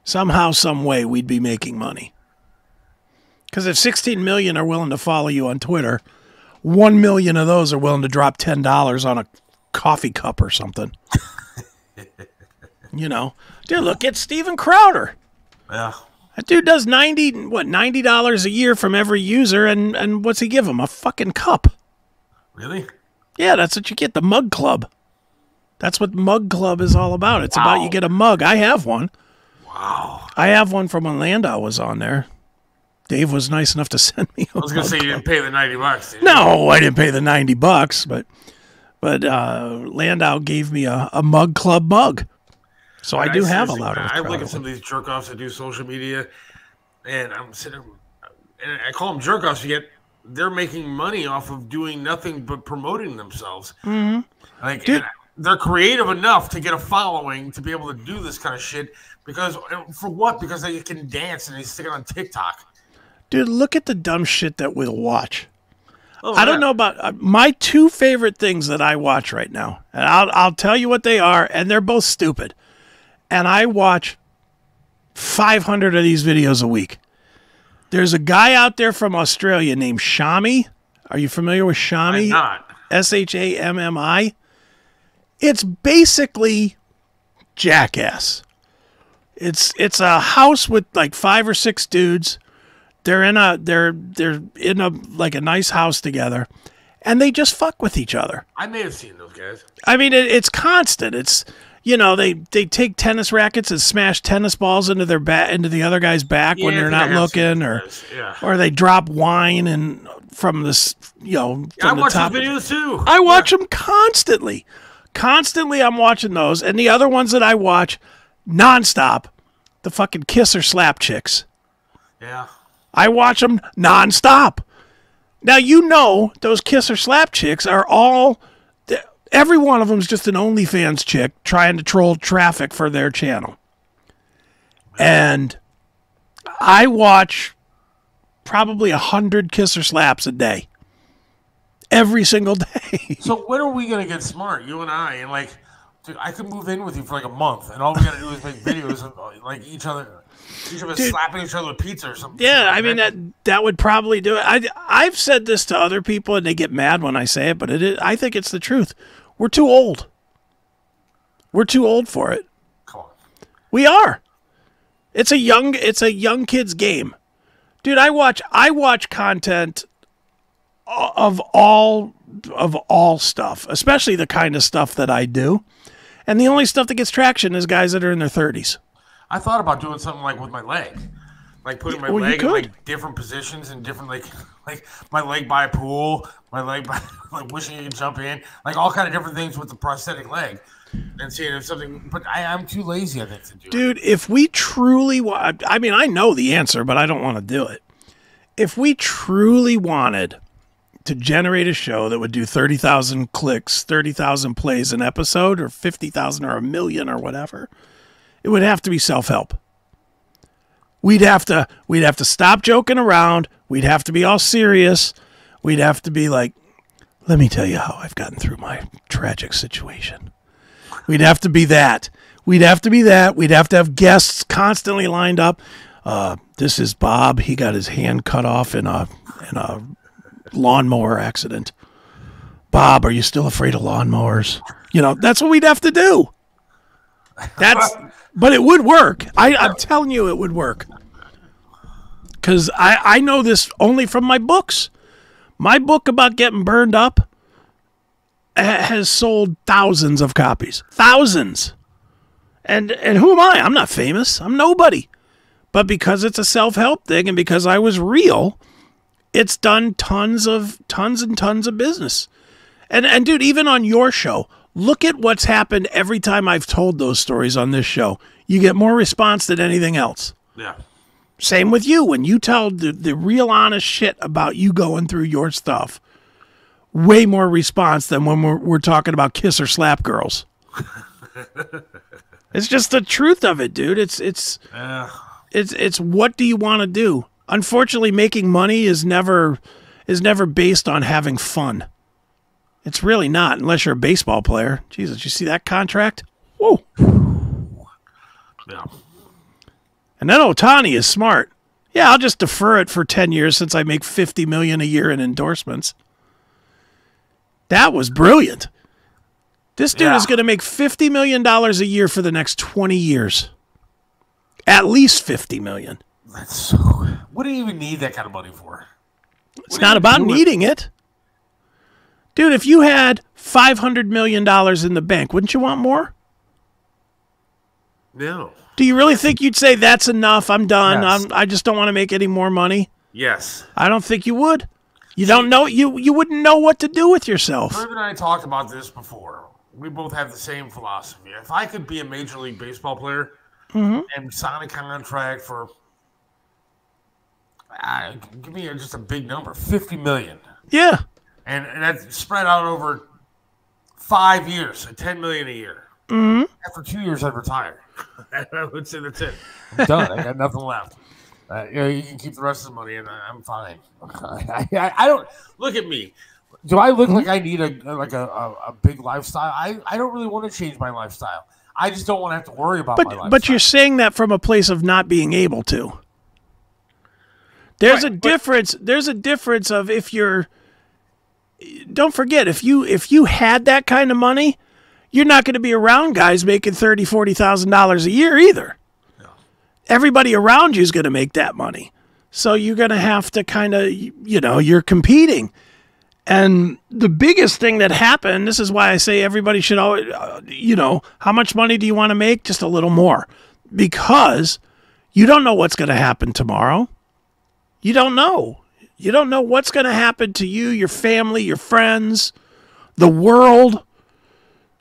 Speaker 2: Somehow, some way, we'd be making money. Because if 16 million are willing to follow you on Twitter, 1 million of those are willing to drop $10 on a coffee cup or something. you know, dude, look at Steven Crowder.
Speaker 1: Yeah.
Speaker 2: That dude does 90 what, $90 a year from every user and and what's he give him? A fucking cup.
Speaker 1: Really?
Speaker 2: Yeah, that's what you get, the mug club. That's what mug club is all about. It's about you get a mug. I have one.
Speaker 1: Wow.
Speaker 2: I have one from when Landau was on there. Dave was nice enough to send me
Speaker 1: I was gonna say you didn't pay the ninety bucks.
Speaker 2: No, I didn't pay the 90 bucks, but but uh, Landau gave me a, a mug club mug. So I
Speaker 1: And
Speaker 2: do have a lot of
Speaker 1: I look at some of these jerk offs that do social media, and I'm sitting, and I call them jerk offs. Yet they're making money off of doing nothing but promoting themselves. Mm-hmm. Like they're creative enough to get a following to be able to do this kind of shit. Because for what? Because they can dance and they stick it on TikTok.
Speaker 2: Dude, look at the dumb shit that we'll watch.
Speaker 1: Oh,
Speaker 2: I don't know about uh, my two favorite things that I watch right now. And I'll I'll tell you what they are and they're both stupid. And I watch 500 of these videos a week. There's a guy out there from Australia named Shami. Are you familiar with
Speaker 1: I'm
Speaker 2: Shami?
Speaker 1: not.
Speaker 2: S H A M M I. It's basically Jackass. It's it's a house with like five or six dudes. They're in a they're they're in a like a nice house together, and they just fuck with each other.
Speaker 1: I may have seen those guys.
Speaker 2: I mean, it, it's constant. It's you know they they take tennis rackets and smash tennis balls into their bat into the other guy's back when
Speaker 1: Yeah, I
Speaker 2: they're not looking, or
Speaker 1: yeah.
Speaker 2: or they drop wine and from this you know
Speaker 1: I
Speaker 2: from the
Speaker 1: watch
Speaker 2: top.
Speaker 1: those videos too.
Speaker 2: I watch them constantly. Constantly, I'm watching those. And the other ones that I watch nonstop, the fucking kiss or slap chicks.
Speaker 1: Yeah.
Speaker 2: I watch them nonstop. Now, you know, those kiss or slap chicks are all, every one of them is just an OnlyFans chick trying to troll traffic for their channel. And I watch probably a hundred kiss or slaps a day. Every single day.
Speaker 1: So when are we gonna get smart, you and I, and like Dude, I could move in with you for like a month, and all we gotta do is make videos of uh, like each other, each of us
Speaker 2: Dude.
Speaker 1: slapping each other with pizza or something.
Speaker 2: Yeah, I mean that that would probably do it. I I've said this to other people and they get mad when I say it, but it is, I think it's the truth. We're too old. We're too old for it.
Speaker 1: Come on.
Speaker 2: We are. It's a young it's a young kid's game. Dude, I watch I watch content of all of all stuff, especially the kind of stuff that I do. And the only stuff that gets traction is guys that are in their 30s.
Speaker 1: I thought about doing something like with my leg, like putting my
Speaker 2: well,
Speaker 1: leg in like different positions and different like like my leg by a pool, my leg by like wishing you could jump in, like all kind of different things with the prosthetic leg, and seeing if something. But I, I'm too lazy, I think, to do. it.
Speaker 2: Dude, if we truly wa- I mean, I know the answer, but I don't want to do it. If we truly wanted to generate a show that would do 30,000 clicks, 30,000 plays an episode, or 50,000 or a million or whatever, it would have to be self help. We'd have to we'd have to stop joking around. We'd have to be all serious. We'd have to be like, let me tell you how I've gotten through my tragic situation. We'd have to be that. We'd have to be that. We'd have to have guests constantly lined up. Uh, this is Bob. He got his hand cut off in a in a lawnmower accident. Bob, are you still afraid of lawnmowers? You know, that's what we'd have to do. That's, but it would work. I, I'm telling you, it would work. Because I, I know this only from my books. My book about getting burned up has sold thousands of copies. Thousands. And and who am I? I'm not famous. I'm nobody. But because it's a self-help thing and because I was real, it's done tons of tons and tons of business. And and dude, even on your show, look at what's happened every time I've told those stories on this show. You get more response than anything else.
Speaker 1: Yeah.
Speaker 2: Same with you when you tell the, the real honest shit about you going through your stuff. Way more response than when we're, we're talking about kiss or slap girls. it's just the truth of it, dude. It's it's
Speaker 1: Uh,
Speaker 2: it's it's what do you want to do? Unfortunately, making money is never is never based on having fun. It's really not, unless you're a baseball player. Jesus, you see that contract? Whoa.
Speaker 1: yeah.
Speaker 2: And then Ohtani is smart. Yeah, I'll just defer it for 10 years since I make 50 million a year in endorsements. That was brilliant. This dude
Speaker 1: Yeah.
Speaker 2: is going to make 50 million dollars a year for the next 20 years. At least 50 million.
Speaker 1: That's so. What do you even need that kind of money for?
Speaker 2: It's not about needing it. Dude, if you had 500 million dollars in the bank, wouldn't you want more?
Speaker 1: No.
Speaker 2: Do you really think you'd say that's enough? I'm done.
Speaker 1: Yes.
Speaker 2: I'm, I just don't want to make any more money.
Speaker 1: Yes.
Speaker 2: I don't think you would. You don't know you you wouldn't know what to do with yourself.
Speaker 1: Herb and I talked about this before. We both have the same philosophy. If I could be a major league baseball player mm-hmm. and sign a contract for, uh, give me just a big number, fifty million,
Speaker 2: Yeah.
Speaker 1: and, and that's spread out over five years, at ten million a year. Mm-hmm. After two years, I'd retire. I would say that's it. I'm done. I got nothing left. Uh, you know, you can keep the rest of the money, and I- I'm fine. I, I, I don't look at me. Do I look like I need a like a, a, a big lifestyle? I, I don't really want to change my lifestyle. I just don't want to have to worry about my
Speaker 2: But
Speaker 1: lifestyle.
Speaker 2: but you're saying that from a place of not being able to. There's a
Speaker 1: Right, but-
Speaker 2: difference. There's a difference of if you're don't forget if you if you had that kind of money, you're not going to be around guys making thirty, forty thousand dollars a year either. Everybody around you is going to make that money, so you're going to have to kind of you know you're competing. And the biggest thing that happened, this is why I say everybody should always, uh, you know, how much money do you want to make? Just a little more. Because you don't know what's going to happen tomorrow. You don't know. You don't know what's going to happen to you, your family, your friends, the world.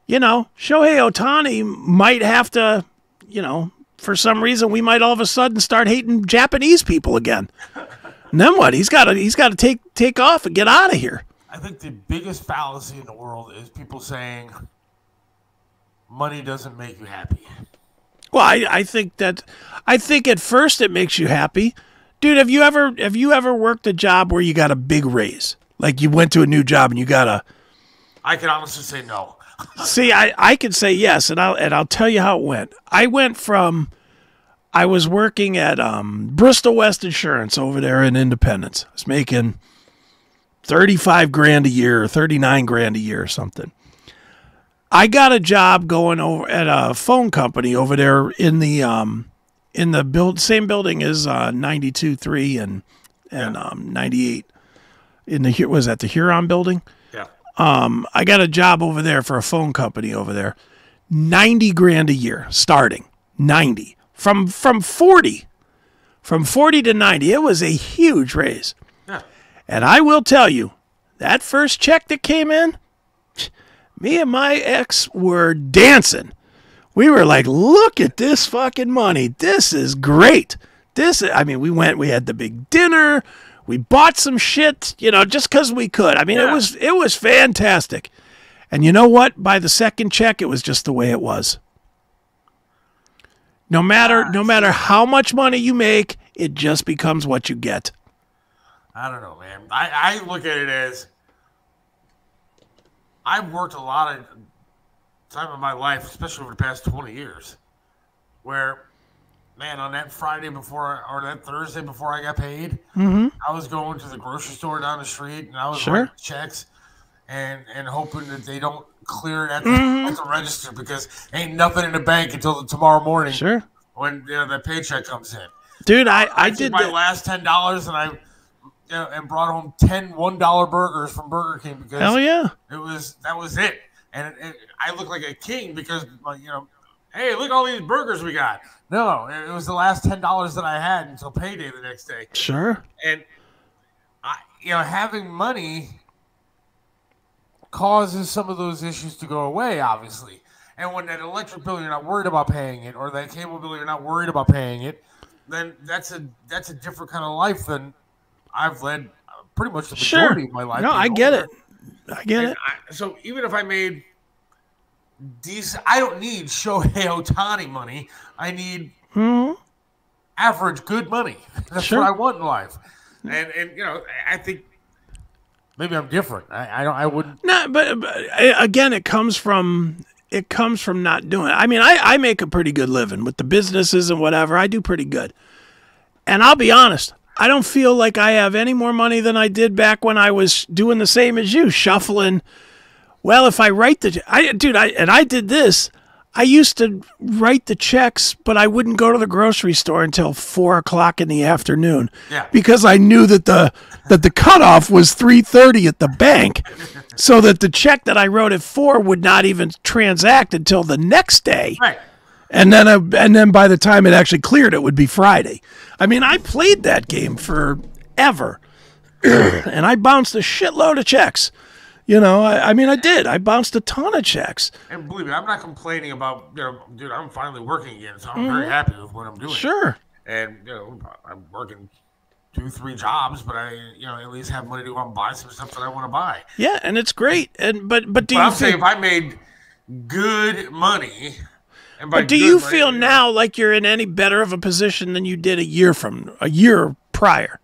Speaker 2: You know, Shohei Ohtani might have to, you know, for some reason we might all of a sudden start hating Japanese people again. And then what? He's got to he's got to take take off and get out of here.
Speaker 1: I think the biggest fallacy in the world is people saying money doesn't make you happy.
Speaker 2: Well, I, I think that I think at first it makes you happy. Dude, have you ever have you ever worked a job where you got a big raise? Like you went to a new job and you got a
Speaker 1: I can honestly say no.
Speaker 2: See, I, I could say yes, and I'll and I'll tell you how it went. I went from I was working at um, Bristol West Insurance over there in Independence. I was making thirty five grand a year, or thirty nine grand a year, or something. I got a job going over at a phone company over there in the um, in the build same building as uh, ninety two three and and um, ninety eight in the was that the Huron building.
Speaker 1: Yeah.
Speaker 2: Um, I got a job over there for a phone company over there. 90 grand a year starting. 90. From from 40. From 40 to 90. It was a huge raise.
Speaker 1: Yeah.
Speaker 2: And I will tell you, that first check that came in, me and my ex were dancing. We were like, look at this fucking money. This is great. This, is, I mean, we went, we had the big dinner. We bought some shit, you know, just because we could. I mean, it was it was fantastic. And you know what? By the second check, it was just the way it was. No matter no matter how much money you make, it just becomes what you get.
Speaker 1: I don't know, man. I, I look at it as I've worked a lot of time of my life, especially over the past 20 years, where, man, on that Friday before or that Thursday before I got paid, mm-hmm. I was going to the grocery store down the street and I was
Speaker 2: Sure.
Speaker 1: writing checks and, and hoping that they don't clear it at the, mm-hmm. at the register because ain't nothing in the bank until the tomorrow morning
Speaker 2: Sure.
Speaker 1: when you know, the paycheck comes in.
Speaker 2: Dude, I, I
Speaker 1: took
Speaker 2: did
Speaker 1: my
Speaker 2: that.
Speaker 1: last ten dollars and I you know, and brought home 10 one dollar burgers from Burger King because
Speaker 2: Hell yeah.
Speaker 1: it was that was it, and it, it, I look like a king because like, you know, hey, look at all these burgers we got. No, it was the last ten dollars that I had until payday the next day,
Speaker 2: Sure.
Speaker 1: and I, you know, having money causes some of those issues to go away, obviously. And when that electric bill you're not worried about paying it, or that cable bill you're not worried about paying it, then that's a that's a different kind of life than I've led pretty much the
Speaker 2: Sure.
Speaker 1: majority of my life.
Speaker 2: No, I get it. I get
Speaker 1: And
Speaker 2: it.
Speaker 1: I, so even if I made decent, I don't need Shohei Ohtani money. I need mm-hmm. average good money. That's
Speaker 2: Sure.
Speaker 1: what I want in life. And and you know, I think maybe I'm different. I, I don't. I wouldn't.
Speaker 2: No, but, but again, it comes from it comes from not doing it. I mean, I, I make a pretty good living with the businesses and whatever. I do pretty good. And I'll be honest, I don't feel like I have any more money than I did back when I was doing the same as you, shuffling. Well, if I write the, I dude, I and I did this. I used to write the checks, but I wouldn't go to the grocery store until four o'clock in the afternoon,
Speaker 1: Yeah.
Speaker 2: because I knew that the that the cutoff was three thirty at the bank, so that the check that I wrote at four would not even transact until the next day
Speaker 1: Right.
Speaker 2: And then I, and then by the time it actually cleared, it would be Friday. I mean, I played that game forever, and I bounced a shitload of checks. You know, I, I mean, I did. I bounced a ton of checks.
Speaker 1: And believe me, I'm not complaining about. You know, dude, I'm finally working again, so I'm very mm-hmm. happy with what I'm doing.
Speaker 2: Sure.
Speaker 1: And you know, I'm working two, three jobs, but I, you know, at least have money to go and buy some stuff that I want to buy.
Speaker 2: Yeah, and it's great. And but but do
Speaker 1: But
Speaker 2: you
Speaker 1: I'm saying
Speaker 2: think,
Speaker 1: if I made good money,
Speaker 2: but do
Speaker 1: good
Speaker 2: you feel
Speaker 1: know,
Speaker 2: now like you're in any better of a position than you did a year from a year prior?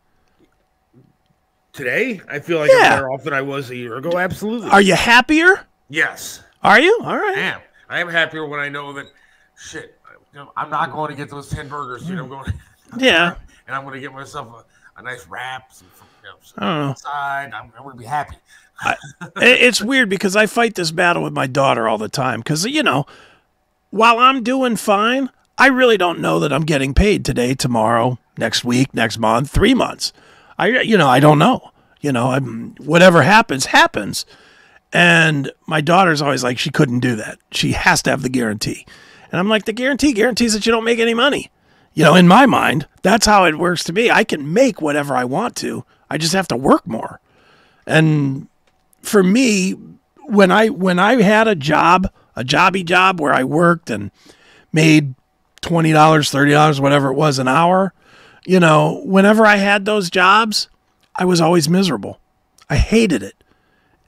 Speaker 1: today? I feel like
Speaker 2: Yeah.
Speaker 1: I'm better off than I was a year ago. Absolutely.
Speaker 2: Are you happier?
Speaker 1: yes,
Speaker 2: Are you? All
Speaker 1: I am. I am happier when I know that. Shit, I'm not going to get those ten burgers. Dude, I'm going,
Speaker 2: Yeah.
Speaker 1: and I'm going to get myself a, a nice wrap, some, you know, some
Speaker 2: I don't know.
Speaker 1: side. I'm, I'm going to be happy.
Speaker 2: It- it's weird because I fight this battle with my daughter all the time because you know while i'm doing fine i really don't know that i'm getting paid today tomorrow next week next month three months. I you know i don't know. You know i'm whatever happens happens. And my daughter's always like she couldn't do that. She has to have the guarantee. And i'm like the guarantee guarantees that you don't make any money. You know in my mind that's how it works to me. I can make whatever i want to. I just have to work more. And for me when i when i had a job a jobby job where i worked and made $20 $30 whatever it was an hour you know whenever i had those jobs i was always miserable i hated it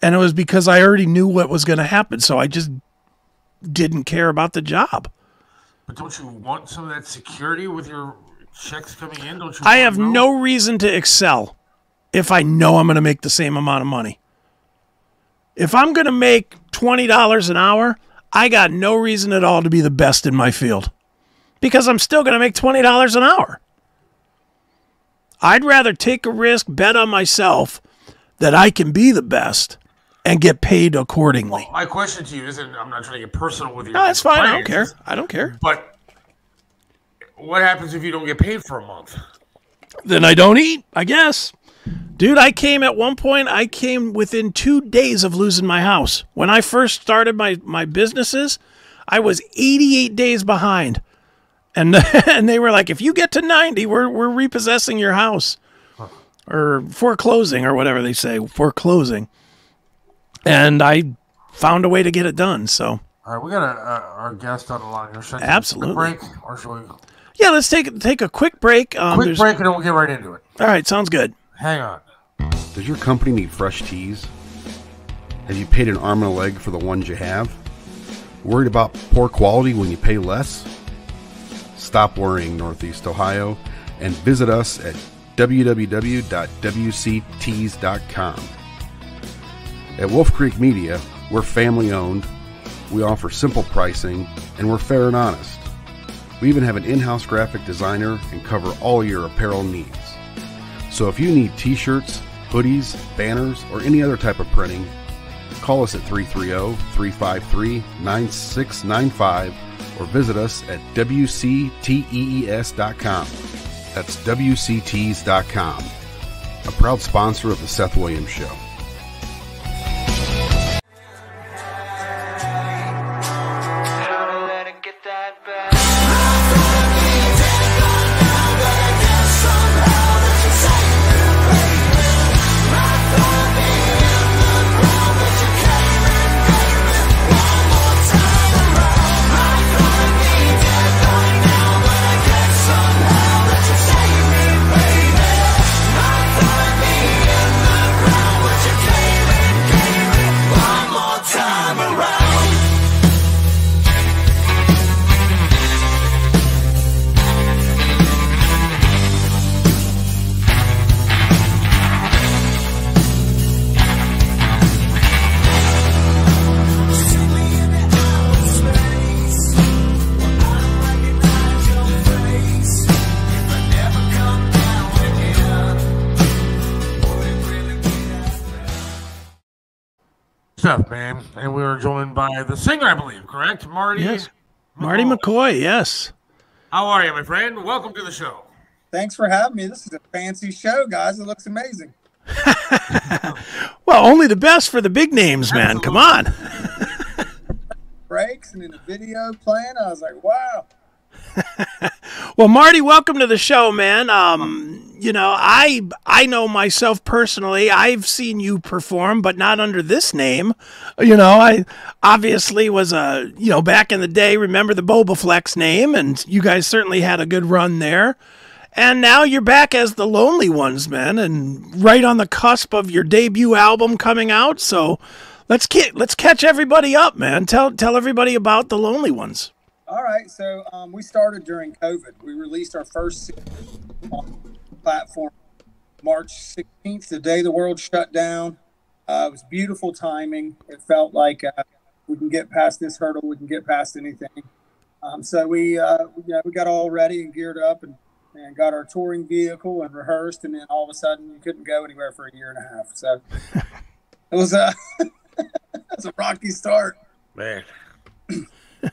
Speaker 2: and it was because i already knew what was going to happen so i just didn't care about the job
Speaker 1: But don't you want some of that security with your checks coming in? Don't you?
Speaker 2: i have
Speaker 1: know?
Speaker 2: no reason to excel if i know i'm going to make the same amount of money if i'm going to make twenty dollars an hour, I got no reason at all to be the best in my field because I'm still going to make twenty dollars an hour. I'd rather take a risk, bet on myself that I can be the best and get paid accordingly.
Speaker 1: My question to you isn't. I'm not trying to get personal with you.
Speaker 2: No, that's fine. I don't care. I don't care.
Speaker 1: But what happens if you don't get paid for a month?
Speaker 2: Then I don't eat, I guess. Dude, I came at one point, I came within two days of losing my house. When I first started my, my businesses, I was 88 days behind. And, and they were like, if you get to 90, we're, we're repossessing your house or foreclosing or whatever they say, foreclosing. And I found a way to get it done. So,
Speaker 1: All right, we got a, a, our guest on the line here. Should I take a
Speaker 2: Absolutely.
Speaker 1: Break, or should we?
Speaker 2: yeah, let's take, take a quick break. Um,
Speaker 1: Quick break, and then we'll get right into it.
Speaker 2: All right, sounds good.
Speaker 1: Hang on.
Speaker 8: Does your company need fresh tees? Have you paid an arm and a leg for the ones you have? Worried about poor quality when you pay less? Stop worrying, Northeast Ohio, and visit us at www.wctees.com. At Wolf Creek Media, we're family owned, we offer simple pricing, and we're fair and honest. We even have an in house graphic designer and cover all your apparel needs. So if you need t shirts, hoodies, banners, or any other type of printing, call us at 330 353 9695 or visit us at WCTEES.com. That's WCTEES.com, a proud sponsor of The Seth Williams Show.
Speaker 1: Correct? Marty?
Speaker 2: Yes. Marty McCoy, yes.
Speaker 1: How are you, my friend? Welcome to the show.
Speaker 9: Thanks for having me. This is a fancy show, guys. It looks amazing.
Speaker 2: Well, only the best for the big names, man. Come on.
Speaker 9: Breaks and in the video playing. I was like, wow.
Speaker 2: Well, Marty, welcome to the show, man. Um, you know, I I know myself personally. I've seen you perform, but not under this name. You know, I obviously was a you know back in the day. Remember the Bobaflex name, and you guys certainly had a good run there. And now you're back as the Lonely Ones, man, and right on the cusp of your debut album coming out. So let's get let's catch everybody up, man. Tell tell everybody about the Lonely Ones.
Speaker 9: All right. So um, we started during COVID. We released our first platform March 16th, the day the world shut down. Uh, it was beautiful timing. It felt like uh, we can get past this hurdle. We can get past anything. Um, so we, uh, you know, we got all ready and geared up and, and got our touring vehicle and rehearsed. And then all of a sudden, you couldn't go anywhere for a year and a half. So it was a, it was a rocky start.
Speaker 1: Man.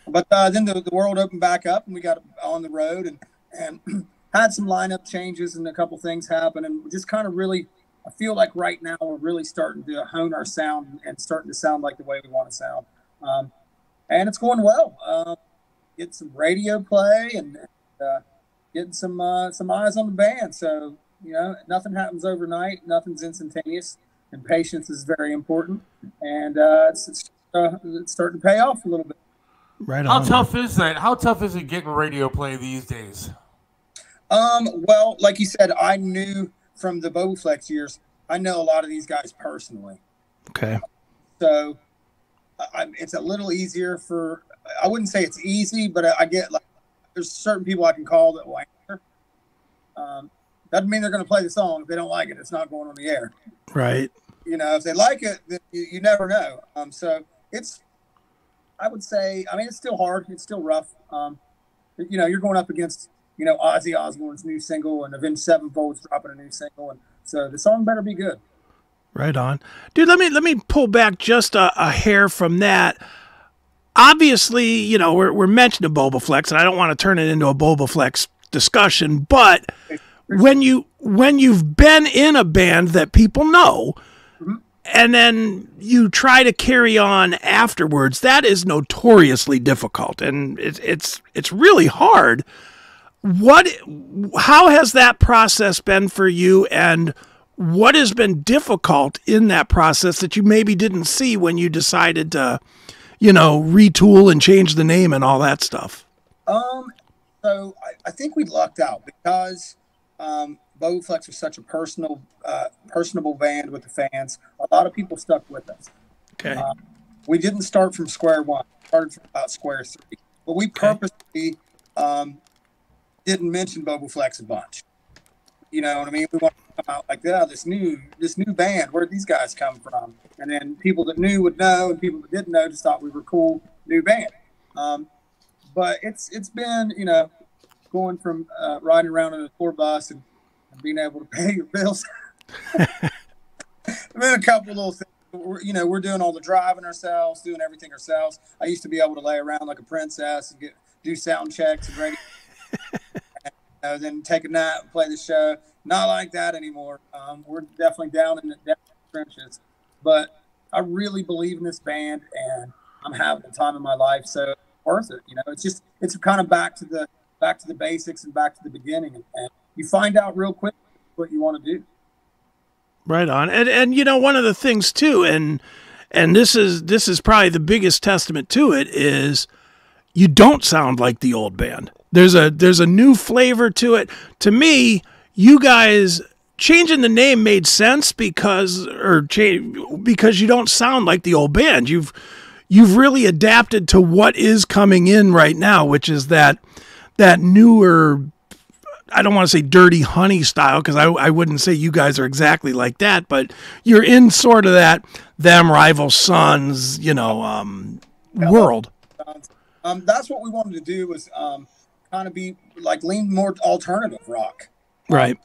Speaker 9: But uh, then the, the world opened back up and we got on the road and, and had some lineup changes and a couple things happen. And we just kind of really, I feel like right now we're really starting to hone our sound and starting to sound like the way we want to sound. Um, and it's going well. Uh, get some radio play and uh, getting some uh, some eyes on the band. So you know, nothing happens overnight. Nothing's instantaneous, and patience is very important. And uh, it's it's, uh, it's starting to pay off a little bit.
Speaker 2: Right
Speaker 1: How tough is that? How tough is it getting radio play these days?
Speaker 9: Um, well, like you said, I knew from the Bobaflex years, I know a lot of these guys personally.
Speaker 2: Okay.
Speaker 9: So I, it's a little easier for, I wouldn't say it's easy, but I, I get like, there's certain people I can call that will answer. Um, doesn't mean they're going to play the song. If they don't like it, it's not going on the air.
Speaker 2: Right.
Speaker 9: You know, if they like it, then you, you never know. Um, so it's I would say I mean it's still hard. It's still rough. Um, you know, you're going up against you know Ozzy Osbourne's new single and Avenged Sevenfold's dropping a new single, and so the song better be good.
Speaker 2: Right on, dude. Let me let me pull back just a, a hair from that. Obviously, you know we're we're mentioning Bobaflex, and I don't want to turn it into a Bobaflex discussion, but when you when you've been in a band that people know, mm-hmm. and then you try to carry on afterwards, that is notoriously difficult, and it's it's it's really hard. What, how has that process been for you, and what has been difficult in that process that you maybe didn't see when you decided to, you know, retool and change the name and all that stuff?
Speaker 9: Um, so I, I think we lucked out because um, Bobaflex was such a personal, uh, personable band with the fans. A lot of people stuck with us.
Speaker 2: Okay.
Speaker 9: Um, we didn't start from square one. We started from about square three, but we purposely um, didn't mention Bobaflex a bunch. You know what I mean? We want to come out like, oh, this new, this new band. Where'd these guys come from? And then people that knew would know, and people that didn't know just thought we were cool new band. Um, but it's it's been you know going from uh, riding around in a tour bus and, and being able to pay your bills. been a couple little things. We're, you know, we're doing all the driving ourselves, doing everything ourselves. I used to be able to lay around like a princess and get do sound checks and ready, uh, then take a nap play the show. Not like that anymore. Um, we're definitely down in the, in trenches, but I really believe in this band, and I'm having the time of my life. So worth it. You know, it's just it's kind of back to the back to the basics and back to the beginning, and you find out real quick what you want to do.
Speaker 2: Right on. And and you know one of the things too and and this is this is probably the biggest testament to it is you don't sound like the old band. There's a there's a new flavor to it. To me, you guys changing the name made sense because or change because you don't sound like the old band. You've you've really adapted to what is coming in right now, which is that that newer I don't want to say dirty honey style because I, I wouldn't say you guys are exactly like that, but you're in sort of that them rival sons, you know, um, world.
Speaker 9: Um, that's what we wanted to do was um, kind of be like lean more alternative rock,
Speaker 2: right?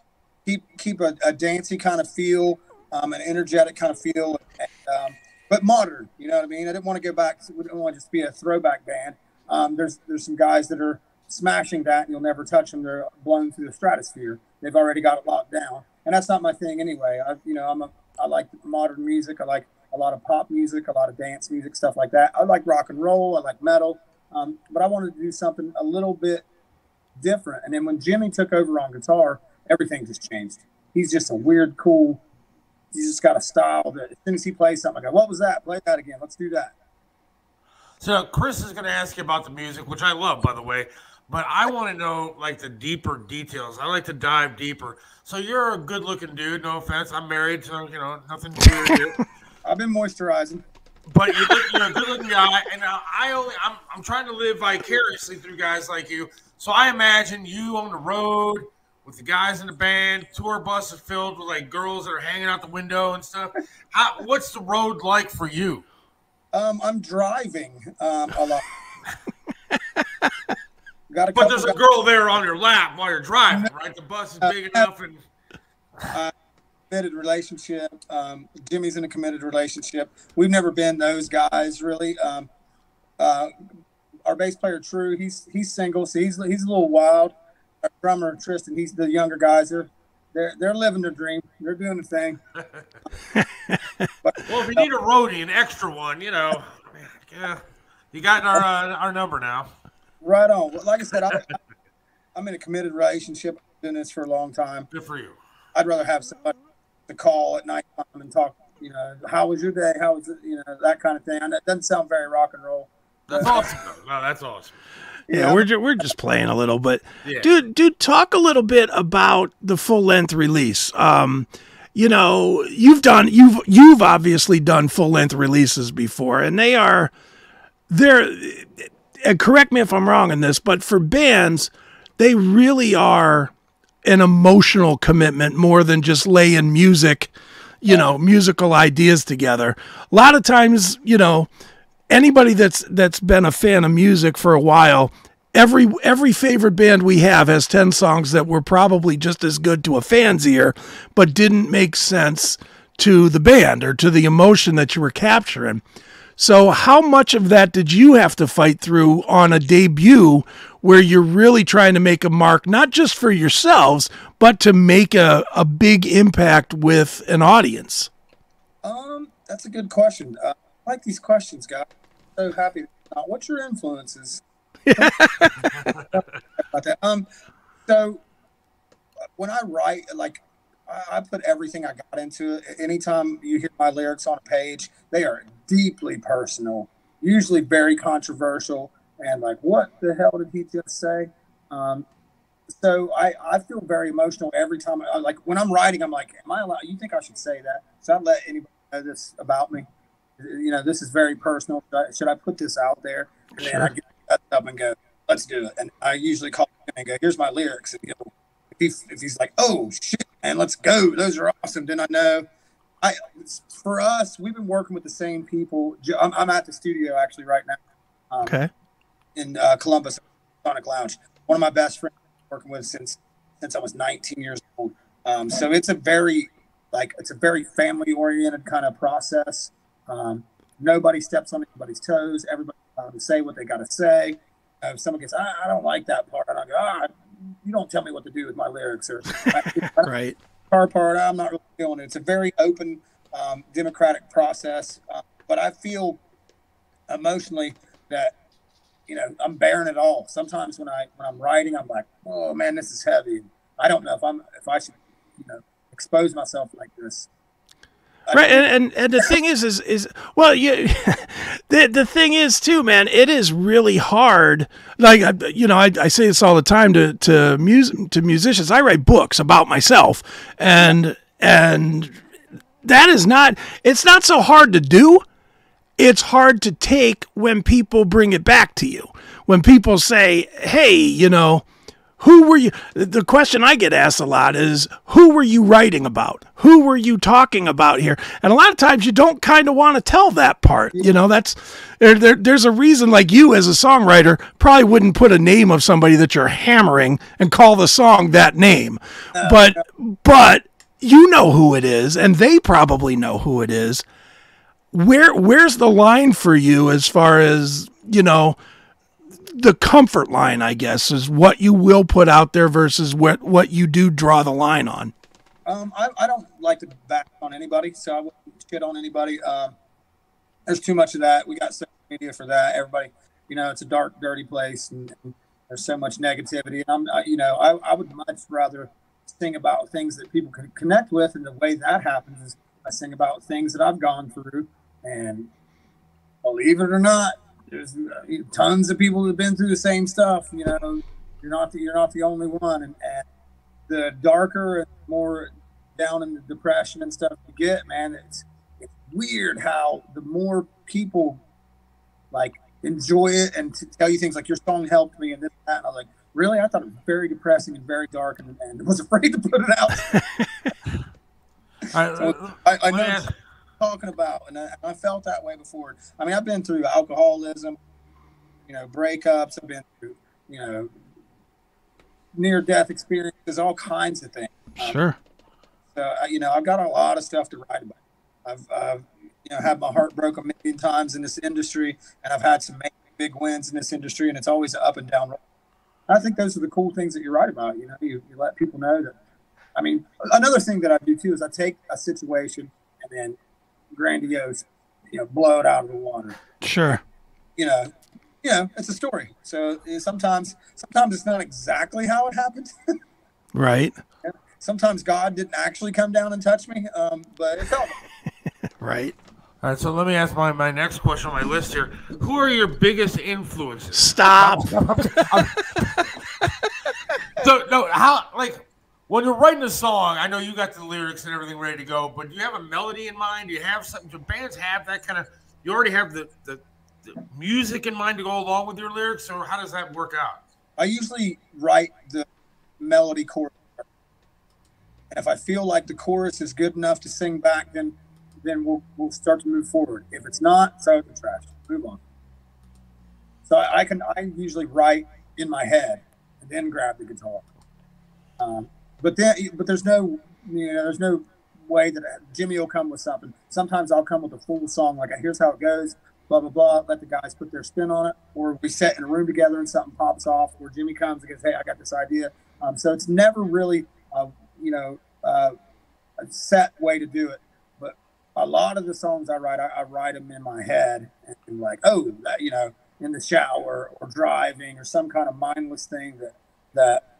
Speaker 9: Keep keep a, a dancey kind of feel, um, an energetic kind of feel, and, um, but modern. You know what I mean? I didn't want to go back. We didn't want to just be a throwback band. Um, there's there's some guys that are smashing that, and you'll never touch them. They're blown through the stratosphere. They've already got it locked down, and that's not my thing anyway. I, you know, I'm a I like modern music. I like a lot of pop music, a lot of dance music, stuff like that. I like rock and roll. I like metal, um, but I wanted to do something a little bit different. And then when Jimmy took over on guitar, everything just changed. He's just a weird, cool. He's just got a style that as soon as he plays something, I go, "What was that? Play that again. Let's do that."
Speaker 1: So Chris is going to ask you about the music, which I love, by the way. But I want to know like the deeper details. I like to dive deeper. So you're a good-looking dude. No offense. I'm married, so you know nothing weird.
Speaker 9: I've been moisturizing.
Speaker 1: But you're, you're a good-looking guy, and uh, I only I'm I'm trying to live vicariously through guys like you. So I imagine you on the road with the guys in the band, tour buses filled with like girls that are hanging out the window and stuff. How, what's the road like for you?
Speaker 9: Um, I'm driving um, a lot. Got a
Speaker 1: But there's a girl there on your lap while you're driving, right? The bus is big enough, and
Speaker 9: uh, committed relationship. Um, Jimmy's in a committed relationship. We've never been those guys really. Um, uh, our bass player True, he's he's single, so he's he's a little wild. Our drummer Tristan, he's the younger guys. They're they're they're living their dream. They're doing the thing.
Speaker 1: well, if you need a roadie, an extra one, you know, yeah, you got our uh, our number now.
Speaker 9: Right on. Like I said, I, I'm in a committed relationship. I've been doing this for a long time.
Speaker 1: Good for you.
Speaker 9: I'd rather have somebody to call at night time and talk. You know, how was your day? How was it? You know, that kind of thing. And that doesn't sound very rock and roll.
Speaker 1: That's awesome. No, that's awesome.
Speaker 2: Yeah, yeah, we're ju- we're just playing a little, but
Speaker 1: Yeah.
Speaker 2: dude, dude, talk a little bit about the full length release. Um, you know, you've done you've you've obviously done full length releases before, and they are they're. And correct me if I'm wrong in this, but for bands, they really are an emotional commitment more than just laying music, you know, musical ideas together. A lot of times, you know, anybody that's that's been a fan of music for a while, every every favorite band we have has 10 songs that were probably just as good to a fan's ear but didn't make sense to the band or to the emotion that you were capturing. So how much of that did you have to fight through on a debut where you're really trying to make a mark not just for yourselves but to make a, a big impact with an audience?
Speaker 9: Um, that's a good question. Uh, I like these questions, guys. So happy. Uh, what's your influences? Um, so uh, when I write, like I, I put everything I got into it. Anytime you hear my lyrics on a page, they are deeply personal, usually very controversial, and like, what the hell did he just say? Um, so I, I feel very emotional every time. I, like when I'm writing, I'm like, am I allowed? You think I should say that? Should I let anybody know this about me? You know, this is very personal. Should I, should I put this out there? And then I get up and go, let's do it. And I usually call him and go, here's my lyrics. And if, he, if he's like, oh shit, man, let's go. Those are awesome. Then I know. I for us, we've been working with the same people. I'm, I'm at the studio actually right now. Um,
Speaker 2: Okay.
Speaker 9: In uh, Columbus, Sonic Lounge. One of my best friends I've been working with since since I was 19 years old. Um, so it's a very like it's a very family oriented kind of process. Um, nobody steps on anybody's toes. Everybody um, say what they got to say. Uh, if someone gets, I, I don't like that part, and I go, ah, you don't tell me what to do with my lyrics or
Speaker 2: Right.
Speaker 9: car part. I'm not really feeling it. It's a very open, um, democratic process. Uh, but I feel emotionally that you know I'm bearing it all. Sometimes when I when I'm writing, I'm like, oh man, this is heavy. I don't know if I'm if I should you know expose myself like this. I
Speaker 2: Right, and, and and the thing is, is is well, you, the the thing is too, man. It is really hard. Like I- you know, I, I say this all the time to to mus to musicians. I write books about myself, and and that is not. It's not so hard to do. It's hard to take when people bring it back to you. When people say, "Hey, you know." who were you the question i get asked a lot is who were you writing about who were you talking about here and a lot of times you don't kind of want to tell that part you know that's there, there, there's a reason like you as a songwriter probably wouldn't put a name of somebody that you're hammering and call the song that name but but you know who it is and they probably know who it is where where's the line for you as far as you know the comfort line, I guess, is what you will put out there versus what what you do draw the line on.
Speaker 9: Um, I, I don't like to back on anybody, so I wouldn't shit on anybody. Um, there's too much of that. We got social media for that. Everybody, you know, it's a dark, dirty place, and, and there's so much negativity. And I'm, I, you know, I, I would much rather sing about things that people can connect with, and the way that happens is I sing about things that I've gone through, and believe it or not, there's uh, tons of people that've been through the same stuff. You know, you're not the, you're not the only one, and, and the darker and more down in the depression and stuff you get, man, it's it's weird how the more people like enjoy it and to tell you things like your song helped me and this and that. And I was like, really? I thought it was very depressing and very dark, and, and was afraid to put it out. So I, I
Speaker 1: let
Speaker 9: know
Speaker 1: ask-
Speaker 9: what you're talking about, and I, I felt that way before. I mean, I've been through alcoholism, you know, breakups. I've been through, you know, near-death experiences, all kinds of things. Um,
Speaker 2: Sure.
Speaker 9: So, uh, you know, I've got a lot of stuff to write about. I've, I've, you know, had my heart broke a million times in this industry, and I've had some big wins in this industry, and it's always an up and down road. I think those are the cool things that you write about. You know, you, you let people know that. I mean, another thing that I do too is I take a situation and then grandiose, you know, blow it out of the water.
Speaker 2: Sure.
Speaker 9: You know, you know, it's a story. So uh, sometimes, sometimes it's not exactly how it happened.
Speaker 2: Right.
Speaker 9: sometimes God didn't actually come down and touch me, um, but it felt.
Speaker 2: Right.
Speaker 1: All right, so let me ask my, my next question on my list here. Who are your biggest influences?
Speaker 2: Stop.
Speaker 1: So no, how like when you're writing a song, I know you got the lyrics and everything ready to go, but do you have a melody in mind? Do you have something? Do bands have that kind of? You already have the, the, the music in mind to go along with your lyrics, or how does that work out?
Speaker 9: I usually write the melody chorus. And if I feel like the chorus is good enough to sing back, then then we'll we'll start to move forward. If it's not, in the trash. move on. So I, I can I usually write in my head and then grab the guitar. Um, but then, but there's no, you know, there's no way that Jimmy will come with something. Sometimes I'll come with a full song, like here's how it goes, blah blah blah. Let the guys put their spin on it, or we sit in a room together and something pops off, or Jimmy comes and goes, hey, I got this idea. Um, so it's never really, you know, uh, a set way to do it. But a lot of the songs I write, I, I write them in my head, and like, oh, that, you know, in the shower or driving or some kind of mindless thing that that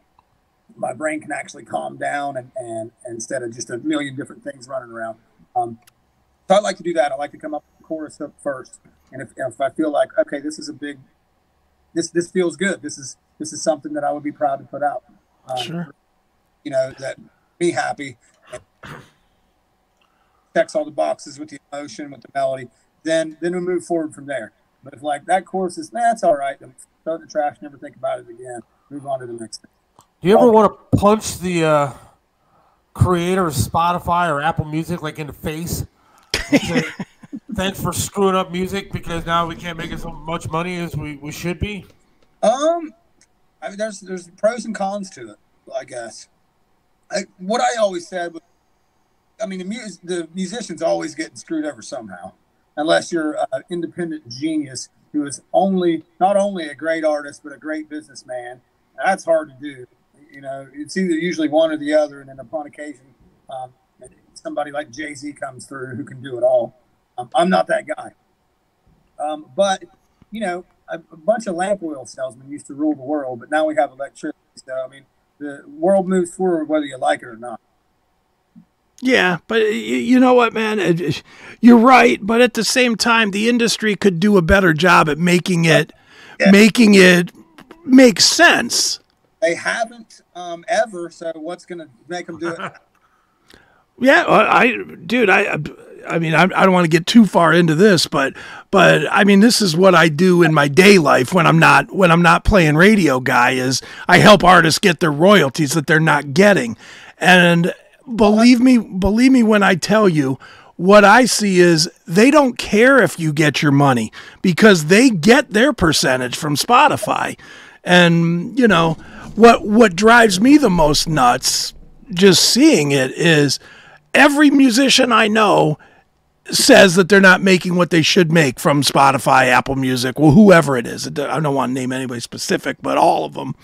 Speaker 9: my brain can actually calm down and, and, and instead of just a million different things running around. Um, so I like to do that. I like to come up with the chorus up first. And if, if I feel like, okay, this is a big, this, this feels good. This is, this is something that I would be proud to put out. Um,
Speaker 2: Sure.
Speaker 9: You know, that be happy, checks all the boxes with the emotion, with the melody, then, then we move forward from there. But if like that chorus is, that's all right. Then throw in the trash, never think about it again. Move on to the next thing.
Speaker 1: Do you ever want to punch the uh, creator of Spotify or Apple Music like in the face? say, Thanks for screwing up music because now we can't make as much money as we, we should be.
Speaker 9: Um, I mean, there's there's pros and cons to it, I guess. I, what I always said was, I mean, the, mus- the musician's always getting screwed over somehow, unless you're an independent genius who is only not only a great artist but a great businessman. That's hard to do. You know, it's either usually one or the other, and then upon occasion, um, somebody like Jay Z comes through who can do it all. Um, I'm not that guy. Um, but you know, a, a bunch of lamp oil salesmen used to rule the world, but now we have electricity. So I mean, the world moves forward whether you like it or not.
Speaker 2: Yeah, but you know what, man? You're right, but at the same time, the industry could do a better job at making it, making it make sense.
Speaker 9: They haven't um, ever. So what's going to make them do it?
Speaker 2: Yeah, I, I dude, I, I mean, I, I don't want to get too far into this, but, but I mean, this is what I do in my day life when I'm not when I'm not playing radio. Guy is I help artists get their royalties that they're not getting, and believe me, believe me when I tell you. What I see is they don't care if you get your money because they get their percentage from Spotify. And you know what what drives me the most nuts just seeing it is every musician I know says that they're not making what they should make from Spotify, Apple Music, well, whoever it is. I don't want to name anybody specific, but all of them.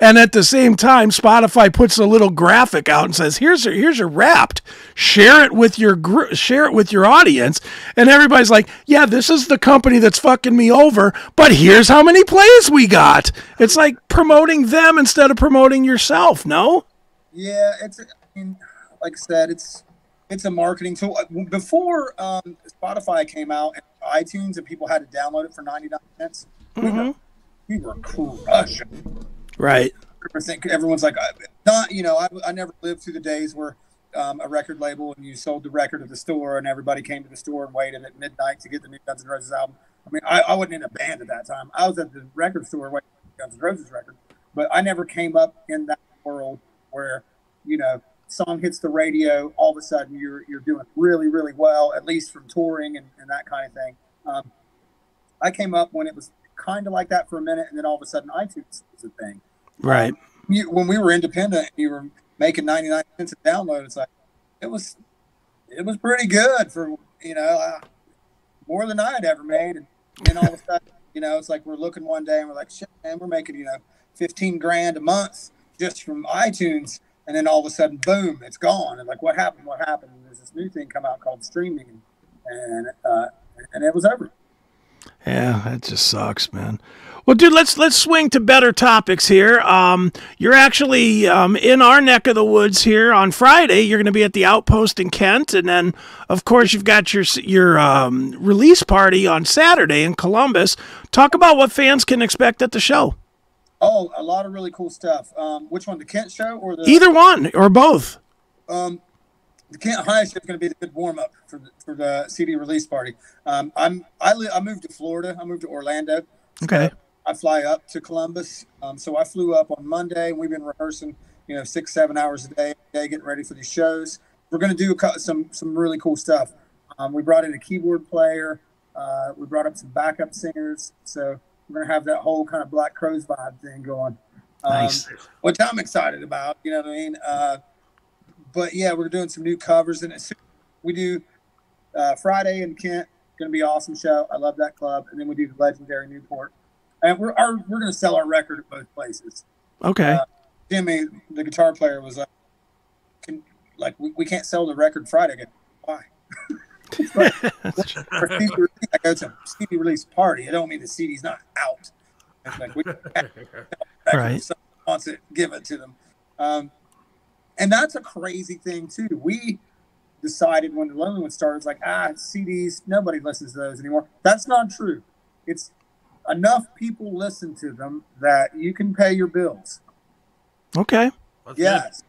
Speaker 2: And at the same time, Spotify puts a little graphic out and says, "Here's your here's your Wrapped. Share it with your gr- share it with your audience." And everybody's like, "Yeah, this is the company that's fucking me over, but here's how many plays we got." It's like promoting them instead of promoting yourself. No.
Speaker 9: Yeah, it's. I mean, like I said, it's it's a marketing tool. Uh, Before um, Spotify came out and iTunes, and people had to download it for ninety nine cents, we, were, we were crushing.
Speaker 2: Right.
Speaker 9: Everyone's like, not you know, I, I never lived through the days where um, a record label and you sold the record at the store and everybody came to the store and waited at midnight to get the new Guns N' Roses album. I mean, I, I wasn't in a band at that time. I was at the record store waiting for Guns N' Roses record, but I never came up in that world where you know song hits the radio all of a sudden you're you're doing really really well at least from touring and, and that kind of thing um, i came up when it was kind of like that for a minute and then all of a sudden itunes was a thing
Speaker 2: Right.
Speaker 9: you, when we were independent, you were making 99 cents a download. It's like, it was, it was pretty good for, you know, uh, more than I had ever made. And then all of a sudden, you know, it's like we're looking one day and we're like, shit, man, we're making, you know, 15 grand a month just from iTunes. And then all of a sudden, boom, it's gone. And like, what happened? What happened? And there's this new thing come out called streaming. And, uh, and it was over.
Speaker 2: Yeah, that just sucks, man. Well, dude, let's let's swing to better topics here. Um, you're actually um, in our neck of the woods here on Friday. You're going to be at the Outpost in Kent, and then, of course, you've got your your um, release party on Saturday in Columbus. Talk about what fans can expect at the show.
Speaker 9: Oh, a lot of really cool stuff. Um, which one, the Kent show or the
Speaker 2: Either one or both.
Speaker 9: Um, the Kent High show is going to be the good warm up for the, for the CD release party. Um, I'm I, li- I moved to Florida. I moved to Orlando.
Speaker 2: Okay.
Speaker 9: I fly up to Columbus. Um, so I flew up on Monday. and We've been rehearsing, you know, six seven hours a day, day getting ready for these shows. We're going to do a, cou- some some really cool stuff. Um, we brought in a keyboard player. Uh, we brought up some backup singers, so we're gonna have that whole kind of Black Crowes vibe thing going. Um,
Speaker 2: Nice.
Speaker 9: Which I'm excited about. You know what I mean? Uh, but yeah, we're doing some new covers, and we do uh, Friday in Kent. Going to be an awesome show. I love that club, and then we do the legendary Newport, and we're our, we're going to sell our record at both places.
Speaker 2: Okay.
Speaker 9: Uh, Jimmy, the guitar player, was like, Can, like we, we can't sell the record Friday. Go, Why? For CD release, I go to CD release party. I don't mean the CD's not out. It's like we
Speaker 2: Right.
Speaker 9: Wants it, give it to them. Um, and that's a crazy thing too. We decided when the Lonely One started, it's like ah, CDs. Nobody listens to those anymore. That's not true. It's enough people listen to them that you can pay your bills.
Speaker 2: Okay.
Speaker 1: That's
Speaker 9: Yes.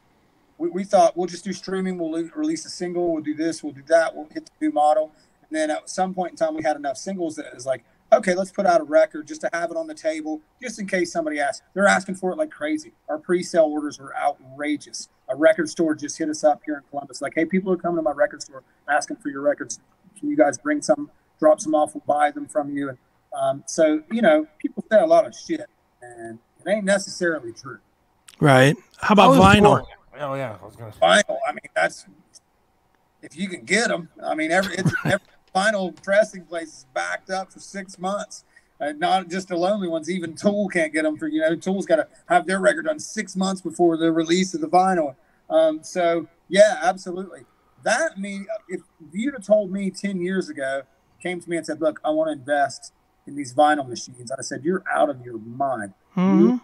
Speaker 9: We, we thought we'll just do streaming. We'll le- release a single. We'll do this. We'll do that. We'll hit the new model. And then at some point in time, we had enough singles that it was like, okay, let's put out a record just to have it on the table, just in case somebody asks. They're asking for it like crazy. Our pre-sale orders were outrageous. A record store just hit us up here in Columbus, like, hey, people are coming to my record store asking for your records. Can you guys bring some, drop some off, we'll buy them from you. And um, so, you know, people say a lot of shit, and it ain't necessarily true.
Speaker 2: Right. How about vinyl?
Speaker 1: Oh yeah, I was gonna.
Speaker 9: vinyl. I mean, that's if you can get them. I mean, every it's, every vinyl pressing place is backed up for six months. And not just the lonely ones. Even Tool can't get them for you know. Tool's got to have their record done six months before the release of the vinyl. Um, so yeah, absolutely. That me if you'd have told me ten years ago, came to me and said, "Look, I want to invest in these vinyl machines," I'd said, "You're out of your mind."
Speaker 2: Mhm.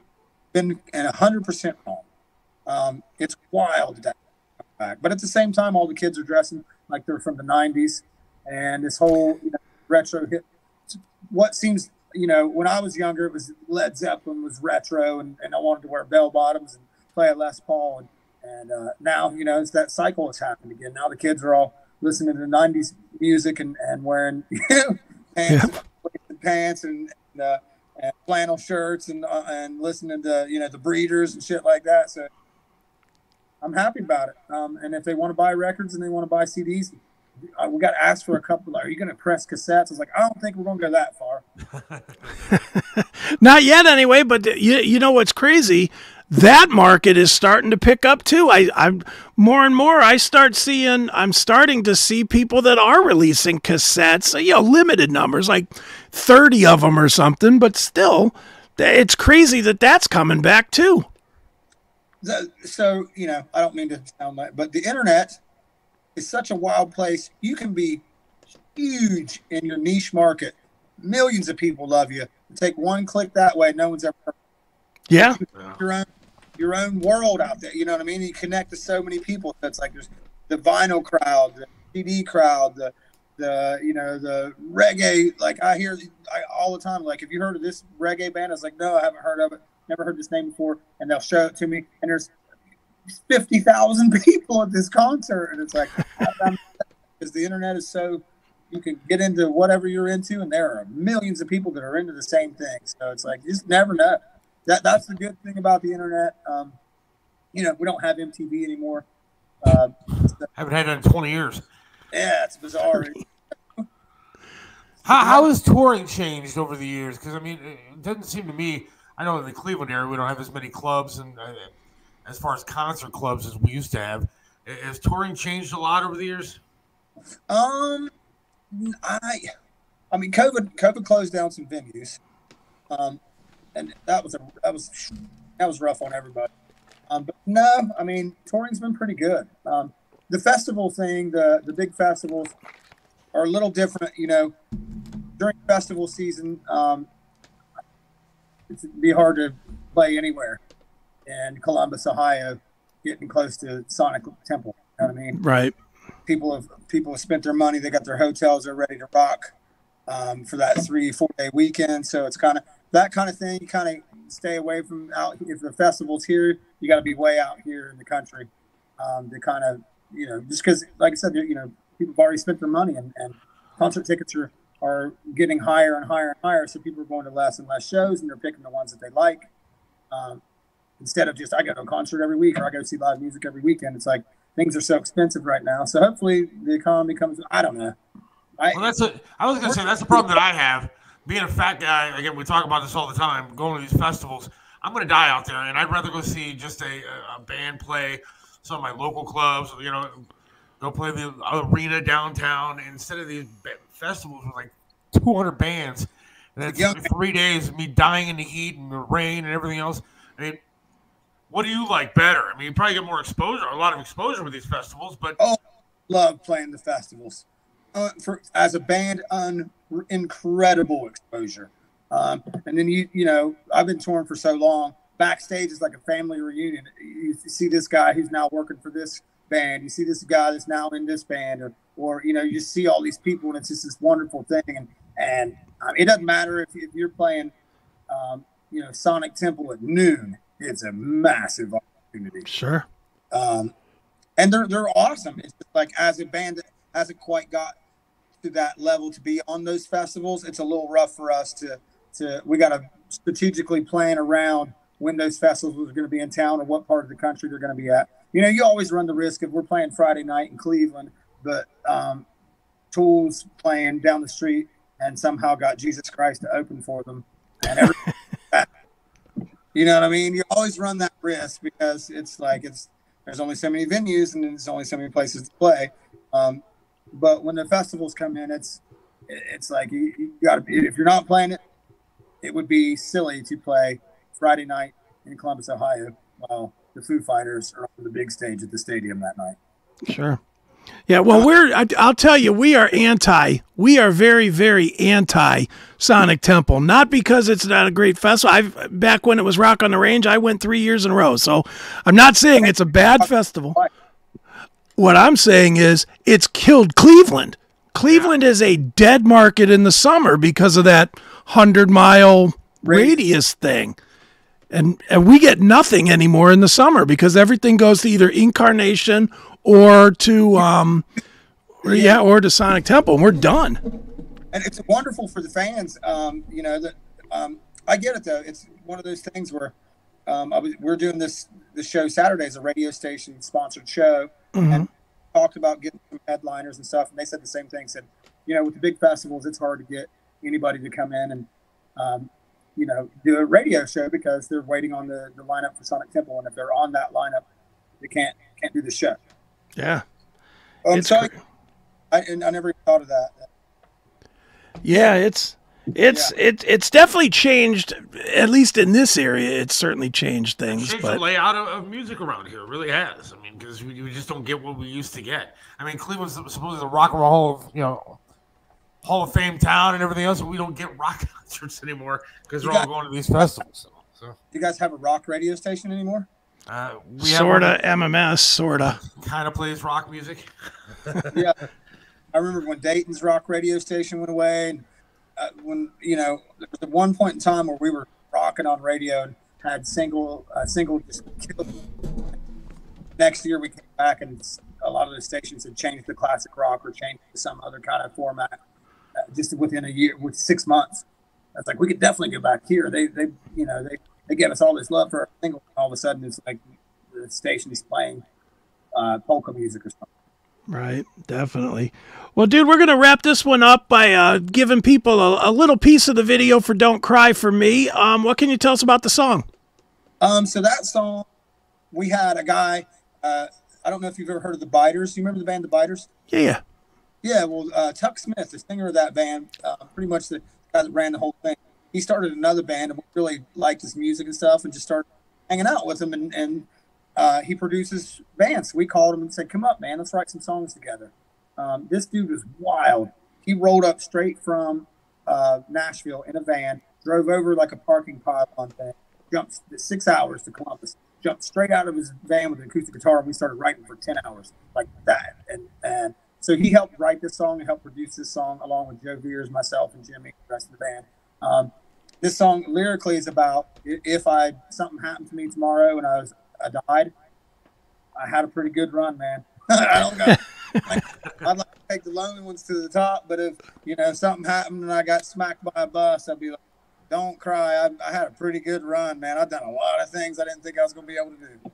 Speaker 9: Been and hundred percent wrong. Um, it's wild that back. But at the same time, all the kids are dressing like they're from the 90s. And this whole you know, retro hit, what seems, you know, when I was younger, it was Led Zeppelin was retro and, and I wanted to wear bell bottoms and play a Les Paul. And, and uh, now, you know, it's that cycle has happened again. Now the kids are all listening to 90s music and, and wearing, you know, pants, and pants and, and, uh, and flannel shirts and, uh, and listening to, you know, the breeders and shit like that. So, I'm happy about it. Um, and if they want to buy records and they want to buy CDs, we got asked for a couple. Are you going to press cassettes? I was like, I don't think we're going to go that far.
Speaker 2: Not yet, anyway. But you you know what's crazy? That market is starting to pick up too. I I'm more and more. I start seeing. I'm starting to see people that are releasing cassettes. You know, limited numbers, like thirty of them or something. But still, it's crazy that that's coming back too.
Speaker 9: So, so, you know, I don't mean to sound like, but the internet is such a wild place. You can be huge in your niche market. Millions of people love you. Take one click that way, no one's ever heard
Speaker 2: Yeah.
Speaker 9: your own your own world out there. You know what I mean? You connect to so many people. It's like there's the vinyl crowd, the CD crowd, the the you know the reggae. Like I hear I, all the time. Like, have you heard of this reggae band? I was like, no, I haven't heard of it. Never heard this name before. And they'll show it to me, and there's fifty thousand people at this concert, and it's like because the internet is so you can get into whatever you're into, and there are millions of people that are into the same thing. So it's like you just never know. That that's the good thing about the internet. Um, you know, we don't have MTV anymore. Uh, so,
Speaker 1: Haven't had that in 20 years.
Speaker 9: yeah, it's bizarre.
Speaker 1: How, how has touring changed over the years? Because I mean, it doesn't seem to me. I know in the Cleveland area we don't have as many clubs, and uh, as far as concert clubs as we used to have, has touring changed a lot over the years?
Speaker 9: Um, I, I mean, COVID, COVID closed down some venues, um, and that was a that was that was rough on everybody. Um, but no, I mean, touring's been pretty good. Um, the festival thing, the the big festivals, are a little different. You know, during festival season, um, it'd be hard to play anywhere in Columbus, Ohio, getting close to Sonic Temple. You know what I mean?
Speaker 2: Right.
Speaker 9: people have people have spent their money. They got their hotels. They're ready to rock um, for that three four day weekend. So it's kind of that kind of thing. You kind of stay away from out. If the festival's here, you got to be way out here in the country um, to kind of you know just because like I said, you know people have already spent their money and, and concert tickets are are getting higher and higher and higher. So people are going to less and less shows and they're picking the ones that they like. Um, instead of just I go to a concert every week or I go see live music every weekend. It's like things are so expensive right now. So hopefully the economy comes. I don't know. I,
Speaker 1: Well, that's a, I was gonna say that's the problem that I have. Being a fat guy, again, we talk about this all the time. Going to these festivals, I'm gonna die out there, and I'd rather go see just a, a band play some of my local clubs. You know, go play the arena downtown instead of these festivals with like 200 bands, and it's
Speaker 9: Yeah.
Speaker 1: three days of me dying in the heat and the rain and everything else. I mean, what do you like better? I mean, you probably get more exposure, a lot of exposure with these festivals, but
Speaker 9: Oh, love playing the festivals. Uh, for as a band, un, incredible exposure. Um, and then you, you know, I've been touring for so long. Backstage is like a family reunion. You see this guy who's now working for this band. You see this guy that's now in this band, or, or you know, you just see all these people, and it's just this wonderful thing. And and um, it doesn't matter if, if you're playing, um, you know, Sonic Temple at noon. It's a massive opportunity
Speaker 2: Sure.
Speaker 9: um, and they're they're awesome. It's just like as a band that hasn't quite got to that level to be on those festivals, it's a little rough for us to to we got to strategically plan around when those festivals are going to be in town or what part of the country they're going to be at. You know, you always run the risk of we're playing Friday night in Cleveland, but um, Tools playing down the street and somehow got Jesus Christ to open for them, and every, you know what I mean. You always run that risk because it's like it's there's only so many venues and there's only so many places to play. Um, but when the festivals come in, it's it's like you, you got to be if you're not playing it, it would be silly to play Friday night in Columbus, Ohio, while the Foo Fighters are on the big stage at the stadium that night.
Speaker 2: Sure. Yeah, well, uh, we're, I, I'll tell you, we are anti, we are very, very anti Sonic Temple. Not because it's not a great festival. I've, back when it was Rock on the Range, I went three years in a row. So I'm not saying it's a bad festival. What I'm saying is it's killed Cleveland. Cleveland is a dead market in the summer because of that 100 mile radius thing. And, and we get nothing anymore in the summer because everything goes to either Inkcarceration or to um or, yeah or to Sonic Temple and we're done.
Speaker 9: and it's wonderful for the fans. Um, you know that um, I get it though. It's one of those things where um, I was, we're doing this the show Saturday as a radio station sponsored show, and talked about getting some headliners and stuff. And they said the same thing. Said, you know, with the big festivals, it's hard to get anybody to come in and um, you know do a radio show because they're waiting on the, the lineup for Sonic Temple, and if they're on that lineup, they can't can't do the show.
Speaker 2: Yeah.
Speaker 9: I'm
Speaker 2: It's
Speaker 9: sorry,
Speaker 2: cra-
Speaker 9: I, I never even thought of that.
Speaker 2: Yeah, it's it's it, it's definitely changed at least in this area it's certainly changed things
Speaker 1: changed
Speaker 2: but
Speaker 1: the layout of, of music around here. It really has. I mean, because we, we just don't get what we used to get. I mean, Cleveland's supposedly the rock and roll hall of, you know, Hall of Fame town and everything else, but we don't get rock concerts anymore because
Speaker 9: You
Speaker 1: they're all going to these festivals. So,
Speaker 9: Do you guys have a rock radio station anymore?
Speaker 1: Uh, we
Speaker 2: sorta MMS sorta.
Speaker 1: kind of plays rock music.
Speaker 9: yeah, I remember when Dayton's rock radio station went away, and uh, when you know there was at one point in time where we were rocking on radio and had single uh, single just killed. Next year we came back and a lot of the stations had changed to classic rock or changed to some other kind of format. Uh, just within a year, with six months, I was like, we could definitely go back here. They, they, you know, they, they gave us all this love for a single. And all of a sudden, it's like the station is playing uh, polka music or something.
Speaker 2: Right, definitely. Well, dude, we're gonna wrap this one up by uh, giving people a, a little piece of the video for "Don't Cry for Me." Um, what can you tell us about the song?
Speaker 9: Um, so that song, we had a guy. Uh, I don't know if you've ever heard of the Biters. You remember the band the Biters?
Speaker 2: Yeah, yeah.
Speaker 9: Yeah. Well, uh, Tuck Smith, the singer of that band, uh, pretty much the guy that ran the whole thing. He started another band and really liked his music and stuff, and just started hanging out with him. And, and uh, he produces bands. We called him and said, "Come up, man. Let's write some songs together." Um, this dude was wild. He rolled up straight from uh, Nashville in a van, drove over like a parking pylon thing, jumped six hours to Columbus, jumped straight out of his van with an acoustic guitar, and we started writing for ten hours like that. And and so he helped write this song and helped produce this song along with Joe Veers, myself, and Jimmy, the rest of the band. Um, this song lyrically is about if I something happened to me tomorrow and I was I died, I had a pretty good run, man. I don't know. I'd like to take the lonely ones to the top, but if you know something happened and I got smacked by a bus, I'd be like, "Don't cry. I, I had a pretty good run, man. I've done a lot of things I didn't think I was going to be able to do."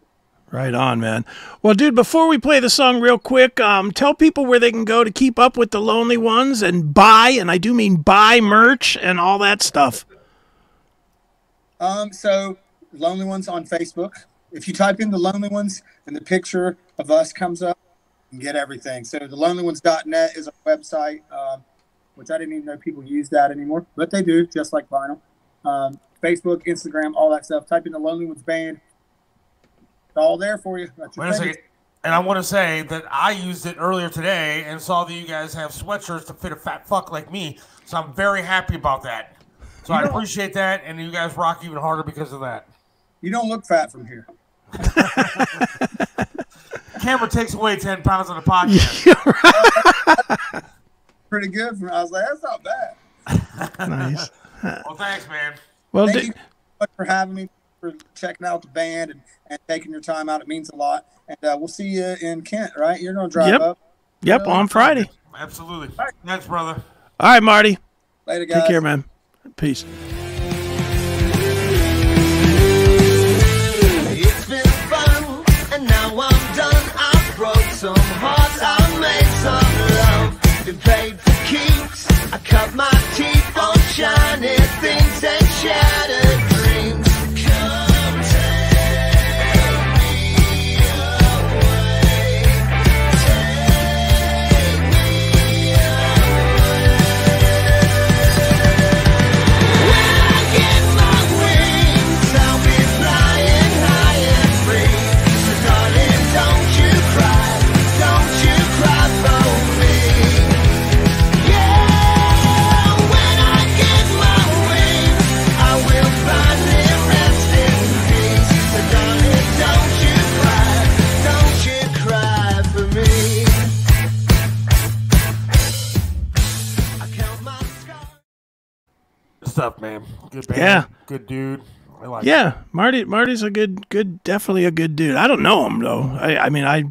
Speaker 2: Right on, man. Well, dude, before we play the song real quick, um, tell people where they can go to keep up with the Lonely Ones and buy, and I do mean buy merch and all that stuff.
Speaker 9: Um, so Lonely Ones on Facebook. If you type in the Lonely Ones and the picture of us comes up, you can get everything. So the lonelyones.net is our website, um, which I didn't even know people use that anymore, but they do, just like vinyl. Um, Facebook, Instagram, all that stuff. Type in the Lonely Ones band. It's all there for you.
Speaker 1: Wait a second. And I want to say that I used it earlier today and saw that you guys have sweatshirts to fit a fat fuck like me. So I'm very happy about that. So I appreciate that, and you guys rock even harder because of that.
Speaker 9: You don't look fat from here.
Speaker 1: Camera takes away ten pounds on the podcast.
Speaker 9: Pretty good. From, I was like, that's not bad.
Speaker 2: Nice.
Speaker 1: well, thanks, man.
Speaker 2: Well,
Speaker 9: Thank
Speaker 2: di-
Speaker 9: you so much for having me, for checking out the band and, and taking your time out. It means a lot. And uh, we'll see you in Kent, right? You're going to drive
Speaker 2: Yep.
Speaker 9: up.
Speaker 2: yep, on Friday.
Speaker 1: Absolutely. Thanks, brother.
Speaker 2: All right, Marty.
Speaker 9: Later, guys.
Speaker 2: Take care, man. Peace.
Speaker 1: Stuff, man. Good band.
Speaker 2: Yeah.
Speaker 1: Good dude. I like
Speaker 2: Yeah, Marty. Marty's a good, good, definitely a good dude. I don't know him though. I, I mean, I,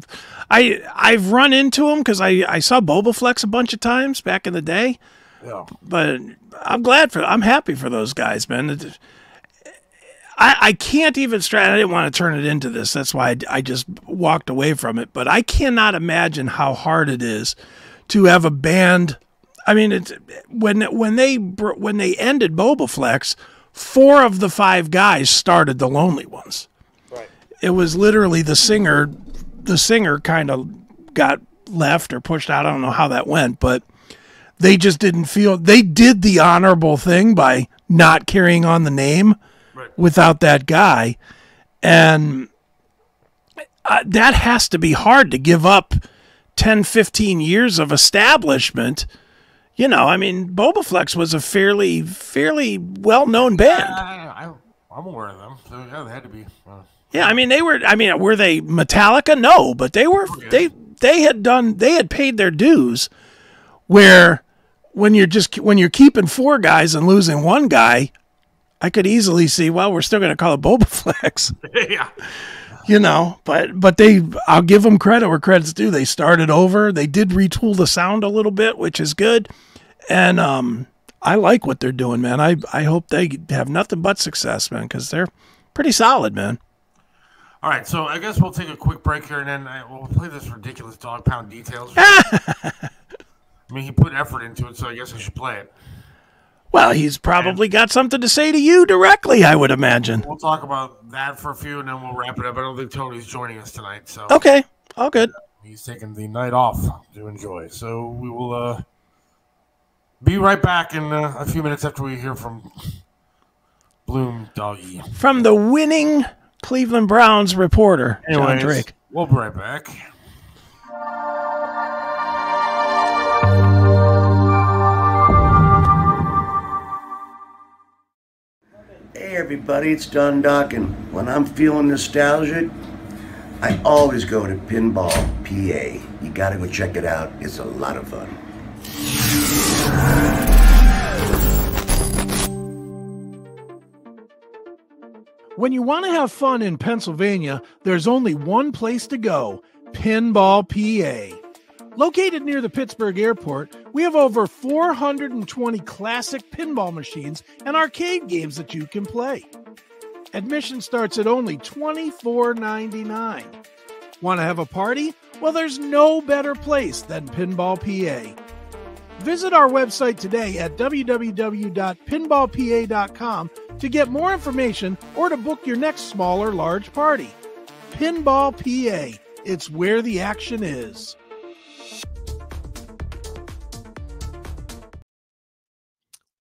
Speaker 2: I, I've run into him because I, I saw Bobaflex a bunch of times back in the day.
Speaker 1: Yeah.
Speaker 2: But I'm glad for, I'm happy for those guys, man. It- I, I can't even stress. I didn't want to turn it into this. That's why I, I just walked away from it. But I cannot imagine how hard it is to have a band. I mean, it's when when they when they ended Bobaflex, four of the five guys started the Lonely Ones.
Speaker 1: Right.
Speaker 2: It was literally the singer. The singer kind of got left or pushed out. I don't know how that went, but they just didn't feel they did the honorable thing by not carrying on the name without that guy and uh, that has to be hard to give up 10 15 years of establishment you know i mean bobaflex was a fairly fairly well-known band.
Speaker 1: I, I'm aware of them. So yeah, they had to be. Uh,
Speaker 2: yeah i mean they were i mean were they metallica? No but they were they they had done they had paid their dues where when you're just when you're keeping four guys and losing one guy i could easily see well we're still going to call it bobaflex
Speaker 1: yeah.
Speaker 2: you know but but they i'll give them credit where credit's due. They started over. They did retool the sound a little bit which is good and um i like what they're doing man i i hope they have nothing but success man because they're pretty solid man
Speaker 1: All right, so I guess we'll take a quick break here, and then uh, we'll play this ridiculous dog pound details. I mean, he put effort into it, so I guess I should play it.
Speaker 2: well he's probably got something to say to you directly i would imagine
Speaker 1: We'll talk about that for a few, and then we'll wrap it up. I don't think Tony's joining us tonight, so
Speaker 2: okay all good
Speaker 1: he's taking the night off to enjoy. So we will uh, be right back in uh, a few minutes after we hear from Bloom Doggy.
Speaker 2: from the winning cleveland browns reporter john drake
Speaker 1: we'll be right back.
Speaker 10: Hey everybody, it's Don Dokken. When I'm feeling nostalgic, I always go to Pinball PA. You gotta go check it out. It's a lot of fun.
Speaker 2: When you want to have fun in Pennsylvania, there's only one place to go Pinball PA. Located near the Pittsburgh airport, we have over 420 classic pinball machines and arcade games that you can play. Admission starts at only $24.99. Want to have a party? Well, there's no better place than Pinball PA. Visit our website today at www.pinballpa.com to get more information or to book your next small or large party. Pinball PA, it's where the action is.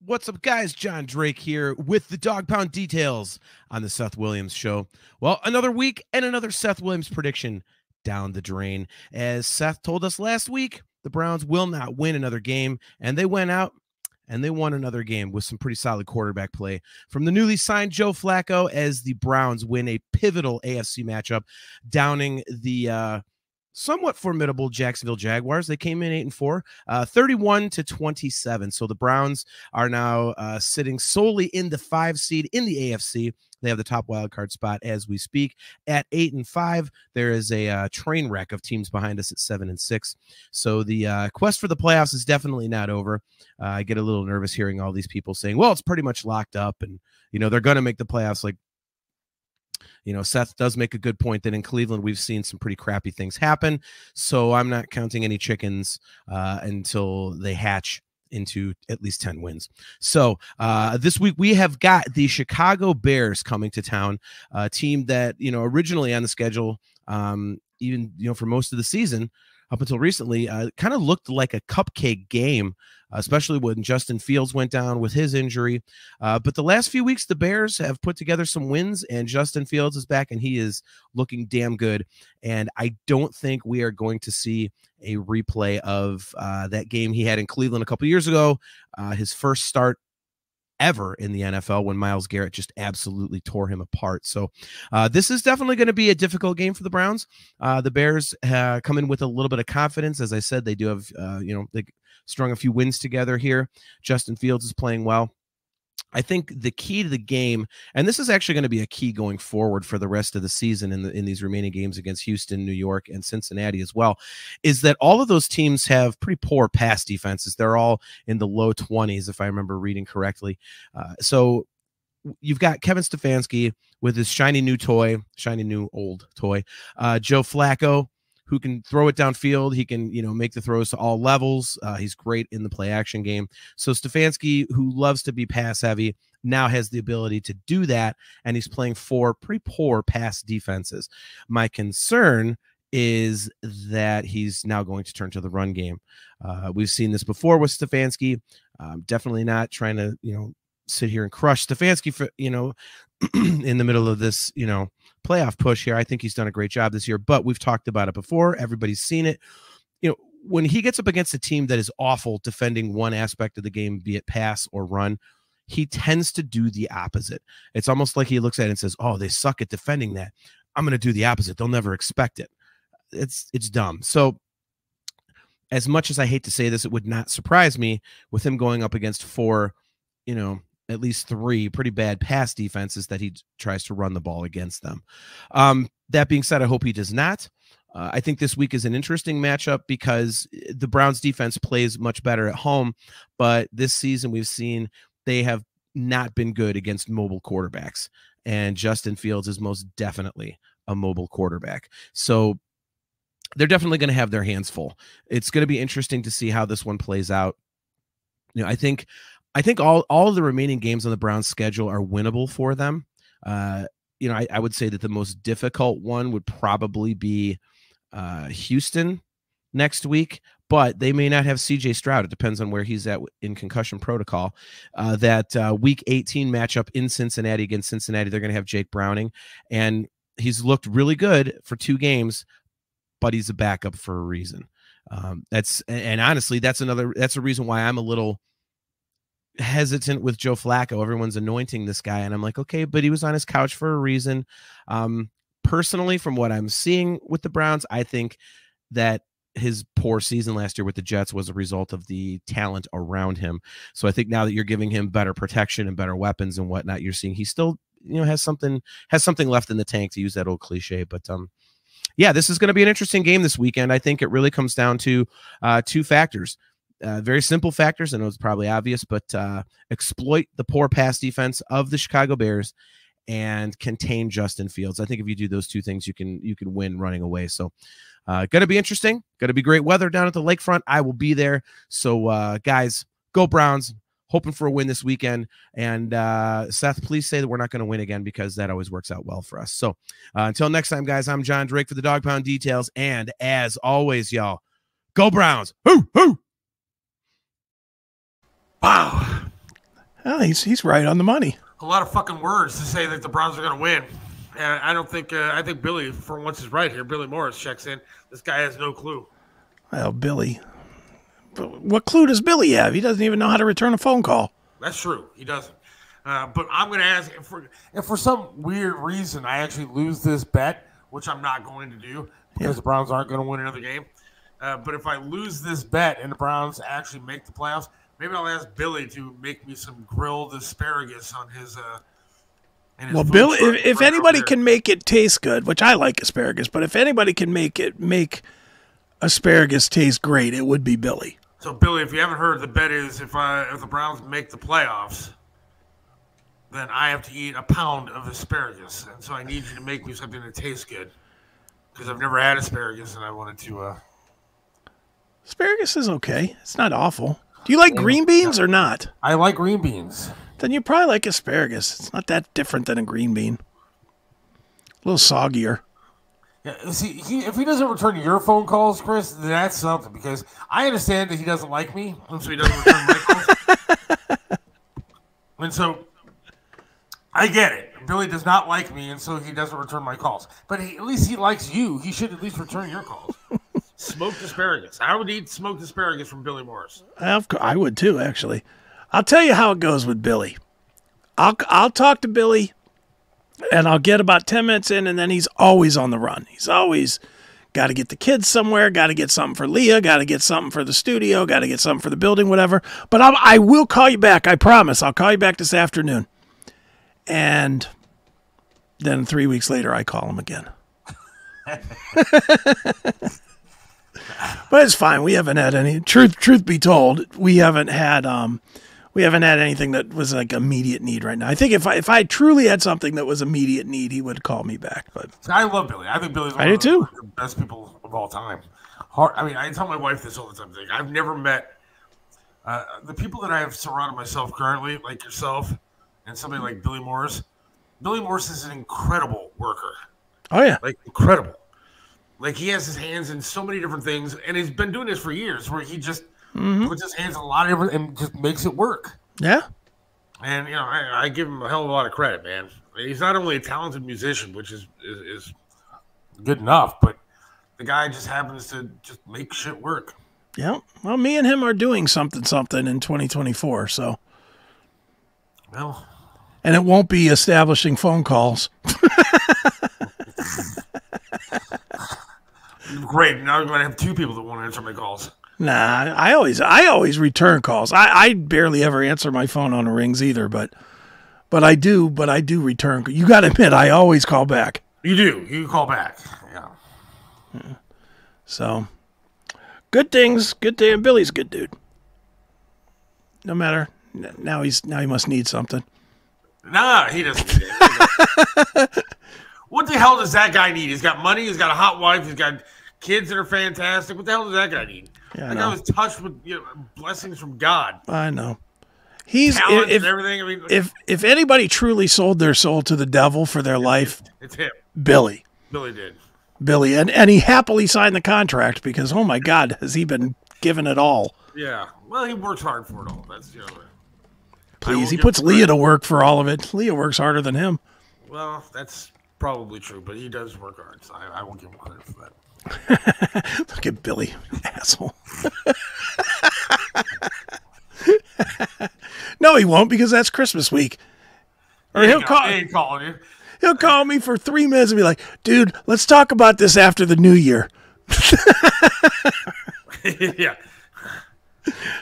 Speaker 11: What's up, guys? John Drake here with the Dog Pound details on the Seth Williams Show. Well, another week and another Seth Williams prediction down the drain. As Seth told us last week, the Browns will not win another game, and they went out and they won another game with some pretty solid quarterback play from the newly signed Joe Flacco as the Browns win a pivotal AFC matchup, downing the uh, somewhat formidable Jacksonville Jaguars. They came in eight and four, uh, 31 to 27. So the Browns are now uh, sitting solely in the five seed in the AFC. They have the top wild card spot as we speak at eight and five. There is a uh, train wreck of teams behind us at seven and six. So the uh, quest for the playoffs is definitely not over. Uh, I get a little nervous hearing all these people saying, "Well, it's pretty much locked up," and you know they're going to make the playoffs. Like you know, Seth does make a good point that in Cleveland we've seen some pretty crappy things happen. So I'm not counting any chickens uh, until they hatch into at least 10 wins. So uh, this week we have got the Chicago Bears coming to town, a team that, you know, originally on the schedule, um, even, you know, for most of the season, up until recently, uh, kind of looked like a cupcake game, especially when Justin Fields went down with his injury. Uh, but the last few weeks, the Bears have put together some wins, and Justin Fields is back, and he is looking damn good. And I don't think we are going to see a replay of uh, that game he had in Cleveland a couple years ago, uh, his first start ever in the NFL when Myles Garrett just absolutely tore him apart. So uh, this is definitely going to be a difficult game for the Browns. Uh, the Bears uh, come in with a little bit of confidence. As I said, they do have, uh, you know, they strung a few wins together here. Justin Fields is playing well. I think the key to the game, and this is actually going to be a key going forward for the rest of the season in the in these remaining games against Houston, New York, and Cincinnati as well, is that all of those teams have pretty poor pass defenses. They're all in the low 20s, if I remember reading correctly. Uh, so you've got Kevin Stefanski with his shiny new toy, shiny new old toy, uh, Joe Flacco who can throw it downfield. He can, you know, make the throws to all levels. Uh, he's great in the play action game. So Stefanski, who loves to be pass heavy, now has the ability to do that, and he's playing four pretty poor pass defenses. My concern is that he's now going to turn to the run game. Uh, we've seen this before with Stefanski. Um, definitely not trying to, you know, sit here and crush Stefanski for, you know, in the middle of this, you know, playoff push here. I think he's done a great job this year, but we've talked about it before. Everybody's seen it. You know, when he gets up against a team that is awful defending one aspect of the game, be it pass or run, he tends to do the opposite. It's almost like he looks at it and says, "Oh, they suck at defending that. I'm going to do the opposite. They'll never expect it." It's it's dumb. So as much as I hate to say this, it would not surprise me with him going up against four, you know, at least three pretty bad pass defenses that he tries to run the ball against them. Um, that being said, I hope he does not. Uh, I think this week is an interesting matchup because eh, the Browns defense plays much better at home, but this season we've seen they have not been good against mobile quarterbacks, and Justin Fields is most definitely a mobile quarterback. So they're definitely going to have their hands full. It's going to be interesting to see how this one plays out. You know, I think I think all all the remaining games on the Browns schedule are winnable for them. Uh, you know, I, I, would say that the most difficult one would probably be uh, Houston next week, but they may not have CJ Stroud. It depends on where he's at in concussion protocol. Uh, that uh, week 18 matchup in Cincinnati against Cincinnati, they're going to have Jake Browning, and he's looked really good for two games, but he's a backup for a reason. Um, that's and honestly, that's another that's a reason why I'm a little hesitant with Joe Flacco. Everyone's anointing this guy, and I'm like, okay, but he was on his couch for a reason. Um, personally, from what I'm seeing with the Browns, I think that his poor season last year with the Jets was a result of the talent around him. So I think now that you're giving him better protection and better weapons and whatnot, you're seeing he still, you know, has something has something left in the tank to use that old cliche. But um, yeah, this is going to be an interesting game this weekend. I think it really comes down to uh, two factors uh, very simple factors. I know it's probably obvious, but uh, exploit the poor pass defense of the Chicago Bears and contain Justin Fields. I think if you do those two things, you can you can win running away. So uh gonna be interesting, gonna be great weather down at the lakefront. I will be there. So uh guys, go Browns. Hoping for a win this weekend. And uh, Seth, please say that we're not going to win again because that always works out well for us. So uh, until next time, guys, I'm John Drake for the Dog Pound Details. And as always, y'all, go Browns. Hoo, hoo.
Speaker 1: Wow.
Speaker 2: Oh, he's he's right on the money.
Speaker 1: A lot of fucking words to say that the Browns are going to win. And I don't think, uh, I think Billy, for once, is right here. Billy Morris checks in. This guy has no clue.
Speaker 2: Well, Billy. But what clue does Billy have? He doesn't even know how to return a phone call.
Speaker 1: That's true. He doesn't. Uh, but I'm going to ask if for, if for some weird reason I actually lose this bet, which I'm not going to do because the Browns aren't going to win another game. Uh, but if I lose this bet and the Browns actually make the playoffs, maybe I'll ask Billy to make me some grilled asparagus on his. Uh, his
Speaker 2: Well, Billy, if, if
Speaker 1: right
Speaker 2: anybody can make it taste good, which I like asparagus, but if anybody can make it make asparagus taste great, it would be Billy.
Speaker 1: So Billy, if you haven't heard, the bet is if I if the Browns make the playoffs, then I have to eat a pound of asparagus, and so I need you to make me something that tastes good because I've never had asparagus and I wanted to. Uh,
Speaker 2: Asparagus is okay. It's not awful. Do you like green beans or not?
Speaker 1: I like green beans.
Speaker 2: Then you probably like asparagus. It's not that different than a green bean. A little soggier.
Speaker 1: Yeah, see, he, if he doesn't return your phone calls, Chris, then that's something because I understand that he doesn't like me, and so he doesn't return my calls. And so I get it. Billy does not like me, and so he doesn't return my calls. But he, at least he likes you. He should at least return your calls. Smoked asparagus. I would eat smoked asparagus from Billy Morris.
Speaker 2: Uh, of course, I would too, actually. I'll tell you how it goes with Billy. I'll I'll talk to Billy, and I'll get about ten minutes in, and then he's always on the run. He's always got to get the kids somewhere, got to get something for Leah, got to get something for the studio, got to get something for the building, whatever. But I'll, I will call you back. I promise. I'll call you back this afternoon. And then three weeks later, I call him again. but it's fine. We haven't had any truth. Truth be told, we haven't had um, we haven't had anything that was like immediate need right now. I think if I if I truly had something that was immediate need, he would call me back. But
Speaker 1: I love Billy. I think Billy's one
Speaker 2: I do
Speaker 1: of
Speaker 2: too.
Speaker 1: the best people of all time. Hard, I mean, I tell my wife this all the time. Like, I've never met uh, the people that I have surrounded myself currently, like yourself and somebody like Billy Morris. Billy Morris is an incredible worker.
Speaker 2: Oh yeah,
Speaker 1: like incredible. Like he has his hands in so many different things, and he's been doing this for years. Where he just
Speaker 2: Mhm.
Speaker 1: puts his hands in a lot of different and just makes it work.
Speaker 2: yeah,
Speaker 1: And you know, I, I give him a hell of a lot of credit, man. He's not only a talented musician, which is, is is good enough, but the guy just happens to just make shit work.
Speaker 2: yeah. Well, me and him are doing something something in 2024. So,
Speaker 1: Well,
Speaker 2: and it won't be establishing phone calls.
Speaker 1: great. Now we're going to have two people that want to answer my calls.
Speaker 2: Nah, I always I always return calls. I, I barely ever answer my phone on the rings either, but but I do, but I do return. You got to admit, I always call back.
Speaker 1: You do. You call back. Yeah.
Speaker 2: So good things, good day. And Billy's a good dude. No matter now he's now he must need something.
Speaker 1: Nah, he doesn't need it. what the hell does that guy need? He's got money. He's got a hot wife. He's got kids that are fantastic. What the hell does that guy need?
Speaker 2: Yeah, I
Speaker 1: that
Speaker 2: know.
Speaker 1: guy was touched with you know, blessings from God.
Speaker 2: I know. He's
Speaker 1: Talent
Speaker 2: if
Speaker 1: and everything. I mean,
Speaker 2: if if anybody truly sold their soul to the devil for their life,
Speaker 1: it's him.
Speaker 2: Billy.
Speaker 1: Billy did.
Speaker 2: Billy, and and he happily signed the contract because oh my God, has he been given it all?
Speaker 1: Yeah. Well, he works hard for it all. That's you know.
Speaker 2: Please, he puts Leah to work for all of it. Leah works harder than him.
Speaker 1: Well, that's probably true, but he does work hard, so I, I won't give him credit for that.
Speaker 2: Look at Billy, asshole. no, he won't because that's Christmas week. Or
Speaker 1: He
Speaker 2: he'll call.
Speaker 1: He calling you.
Speaker 2: He'll call me for three minutes and be like, "Dude, let's talk about this after the New Year."
Speaker 1: yeah.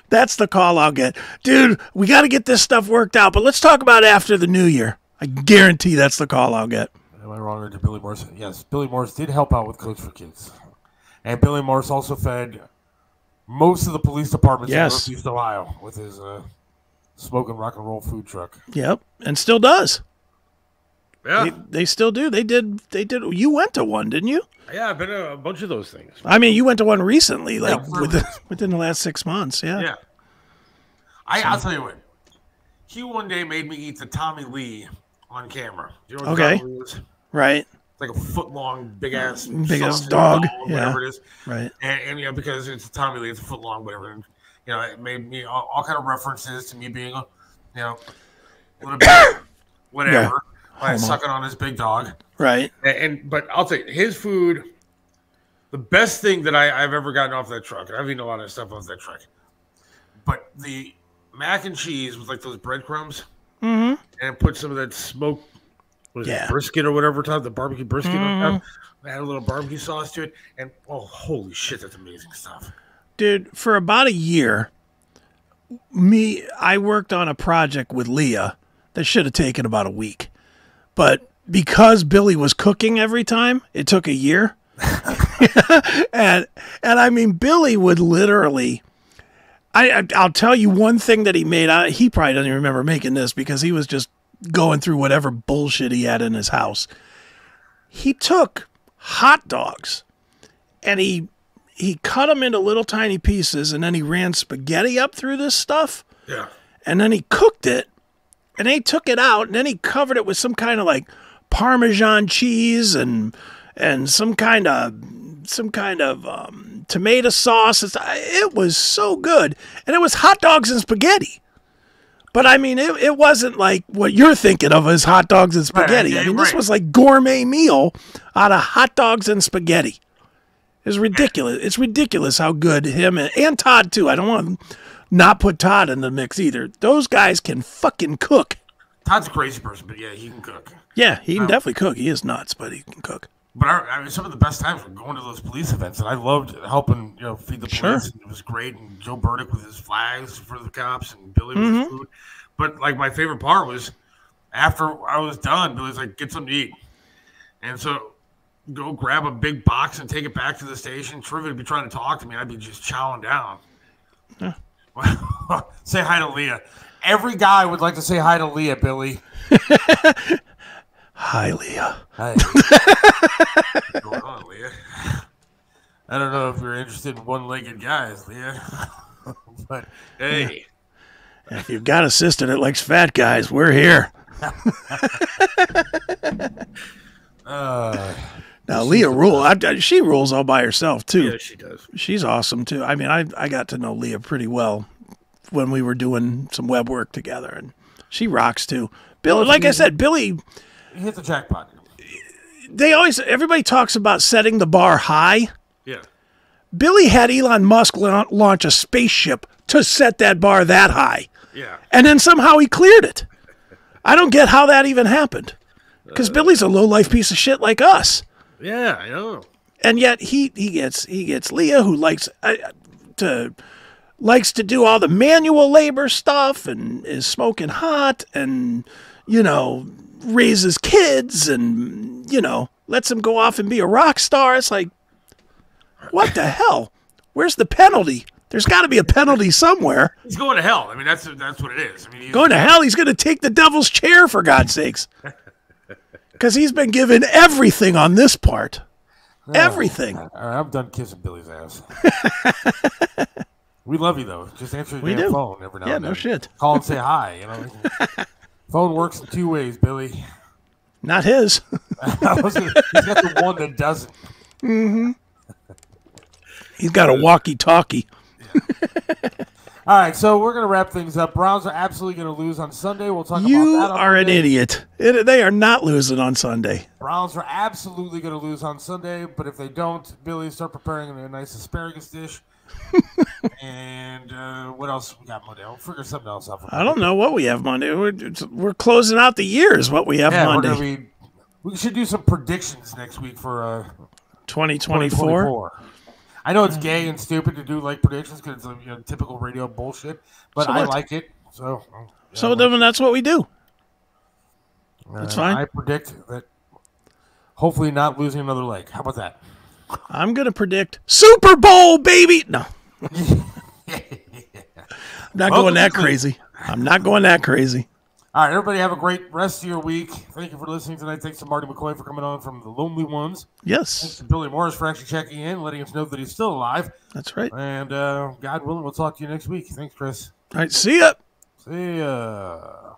Speaker 2: That's the call I'll get. Dude, we got to get this stuff worked out, but let's talk about after the New Year. I guarantee that's the call I'll get.
Speaker 1: Am I wrong or did Billy Morris? Yes, Billy Morris did help out with Coach for Kids, and Billy Morris also fed most of the police departments
Speaker 2: Yes.
Speaker 1: in Northeast Ohio with his uh, smoking rock and roll food truck.
Speaker 2: Yep, and still does.
Speaker 1: Yeah.
Speaker 2: They, they still do. They did. They did. You went to one, didn't you?
Speaker 8: Yeah, I've been to a bunch of those things.
Speaker 2: I mean, you went to one recently, like
Speaker 1: for-
Speaker 2: within, within the last six months. Yeah.
Speaker 1: Yeah. I, I'll tell you what. He one day made me eat the Tommy Lee on camera. Do you know what the
Speaker 2: Okay.
Speaker 1: Tommy Lee is?
Speaker 2: Right.
Speaker 1: It's like a foot long, big ass,
Speaker 2: Big ass
Speaker 1: sausage
Speaker 2: dog, yeah.
Speaker 1: whatever it is.
Speaker 2: Right.
Speaker 1: And, and you know, because it's a Tommy Lee, it's a foot long, whatever. And, you know, it made me all, all kind of references to me being a, you know, a little bit, whatever, by
Speaker 2: Homo.
Speaker 1: sucking on his big dog.
Speaker 2: Right.
Speaker 1: And, and but I'll tell you, his food, the best thing that I, I've ever gotten off that truck, and I've eaten a lot of stuff off that truck, but the mac and cheese with like those breadcrumbs
Speaker 2: Mm-hmm.
Speaker 1: and put some of that smoked what is
Speaker 2: Yeah.
Speaker 1: it, brisket or whatever top, the barbecue brisket on top. Mm-hmm. Add a little barbecue sauce to it, and oh, holy shit, that's amazing stuff.
Speaker 2: Dude, for about a year, me, I worked on a project with Leah that should have taken about a week. But because Billy was cooking every time, it took a year. and and I mean Billy would literally I I- I'll tell you one thing that he made. I, he probably doesn't even remember making this because he was just going through whatever bullshit he had in his house. He took hot dogs and he he cut them into little tiny pieces and then he ran spaghetti up through this stuff
Speaker 1: Yeah.
Speaker 2: and then he cooked it and they took it out and then he covered it with some kind of like parmesan cheese and and some kind of some kind of um, tomato sauce It's- it was so good and it was hot dogs and spaghetti but I mean, it, it wasn't like what you're thinking of as hot dogs and
Speaker 1: Right,
Speaker 2: spaghetti.
Speaker 1: yeah,
Speaker 2: I mean, this was like gourmet meal out of hot dogs and spaghetti. It's ridiculous. It's ridiculous how good him and, and Todd too. I don't want to not put Todd in the mix either. Those guys can fucking cook.
Speaker 1: Todd's a crazy person, but yeah, he can cook.
Speaker 2: Yeah, he can
Speaker 1: Oh.
Speaker 2: definitely cook. He is nuts, but he can cook.
Speaker 1: But I, I mean, some of the best times were going to those police events, and I loved helping, you know, feed the police.
Speaker 2: Sure.
Speaker 1: And it was great, and Joe Burdick with his flags for the cops, and Billy with his
Speaker 2: Mhm.
Speaker 1: food. But like my favorite part was after I was done, Billy's like, "Get something to eat," and so go grab a big box and take it back to the station. Trivia would be trying to talk to me, I'd be just chowing down. Yeah. say hi to Leah. Every guy would like to say hi to Leah, Billy.
Speaker 2: Hi, Leah.
Speaker 1: Hi. What's going on, Leah? I don't know if you're interested in one-legged guys, Leah, but hey,
Speaker 2: If you've got a sister that likes fat guys, we're here.
Speaker 1: uh,
Speaker 2: Now, Leah rule. I, I- she rules all by herself too.
Speaker 1: Yeah, she does.
Speaker 2: She's awesome too. I mean, I I got to know Leah pretty well when we were doing some web work together, and she rocks too. Bill, like I said, Billy.
Speaker 1: Hit the jackpot.
Speaker 2: They always everybody talks about setting the bar high.
Speaker 1: Yeah.
Speaker 2: Billy had Elon Musk launch a spaceship to set that bar that high.
Speaker 1: Yeah.
Speaker 2: And then somehow he cleared it. I don't get how that even happened. Because Billy's a low life piece of shit like us.
Speaker 1: Yeah, I know.
Speaker 2: and yet he he gets he gets Leah who likes uh, to likes to do all the manual labor stuff and is smoking hot and you know raises kids and you know lets him go off and be a rock star. It's like what the hell? Where's the penalty? There's got to be a penalty somewhere.
Speaker 1: He's going to hell. I mean, that's that's what it is. I mean, he's,
Speaker 2: Going to hell, he's going to take the devil's chair for God's sakes. Because he's been given everything on this part. Oh, everything.
Speaker 1: All right, I'm done kissing Billy's ass. we love you though. Just answer the
Speaker 2: We
Speaker 1: damn
Speaker 2: do.
Speaker 1: phone every now
Speaker 2: Yeah,
Speaker 1: and
Speaker 2: no shit.
Speaker 1: Call and say hi. You know, phone works in two ways, Billy.
Speaker 2: Not his.
Speaker 1: I was gonna- He's got the one that doesn't.
Speaker 2: Mm-hmm. He's got a walkie-talkie.
Speaker 1: All right, so we're gonna wrap things up. Browns are absolutely gonna lose on Sunday. We'll talk
Speaker 2: You
Speaker 1: about that. on
Speaker 2: are an idiot. It, they are not losing on Sunday.
Speaker 1: Browns are absolutely gonna lose on Sunday, but if they don't, Billy start preparing a nice asparagus dish. And uh, what else we got Monday? I'll figure something else out.
Speaker 2: I don't know what we have Monday. We're, we're closing out the year is what we have
Speaker 1: yeah,
Speaker 2: Monday.
Speaker 1: we're gonna be. We should do some predictions next week for uh,
Speaker 2: 2024.
Speaker 1: 2024. I know it's gay and stupid to do like predictions because it's you know, typical radio bullshit, but
Speaker 2: So
Speaker 1: I
Speaker 2: what?
Speaker 1: like it. So,
Speaker 2: So then that's what we do. That's
Speaker 1: uh,
Speaker 2: fine.
Speaker 1: I predict that hopefully not losing another leg. How about that?
Speaker 2: I'm going to predict Super Bowl, baby. No. I'm not
Speaker 1: Well,
Speaker 2: going that crazy. I'm not going that crazy.
Speaker 1: All right, everybody have a great rest of your week. Thank you for listening tonight. Thanks to Marty McCoy for coming on from the Lonely Ones.
Speaker 2: Yes.
Speaker 1: Thanks to Billy Morris for actually checking in, letting us know that he's still alive.
Speaker 2: That's right.
Speaker 1: And uh, God willing, we'll talk to you next week. Thanks, Chris.
Speaker 2: All right. See ya.
Speaker 1: See ya.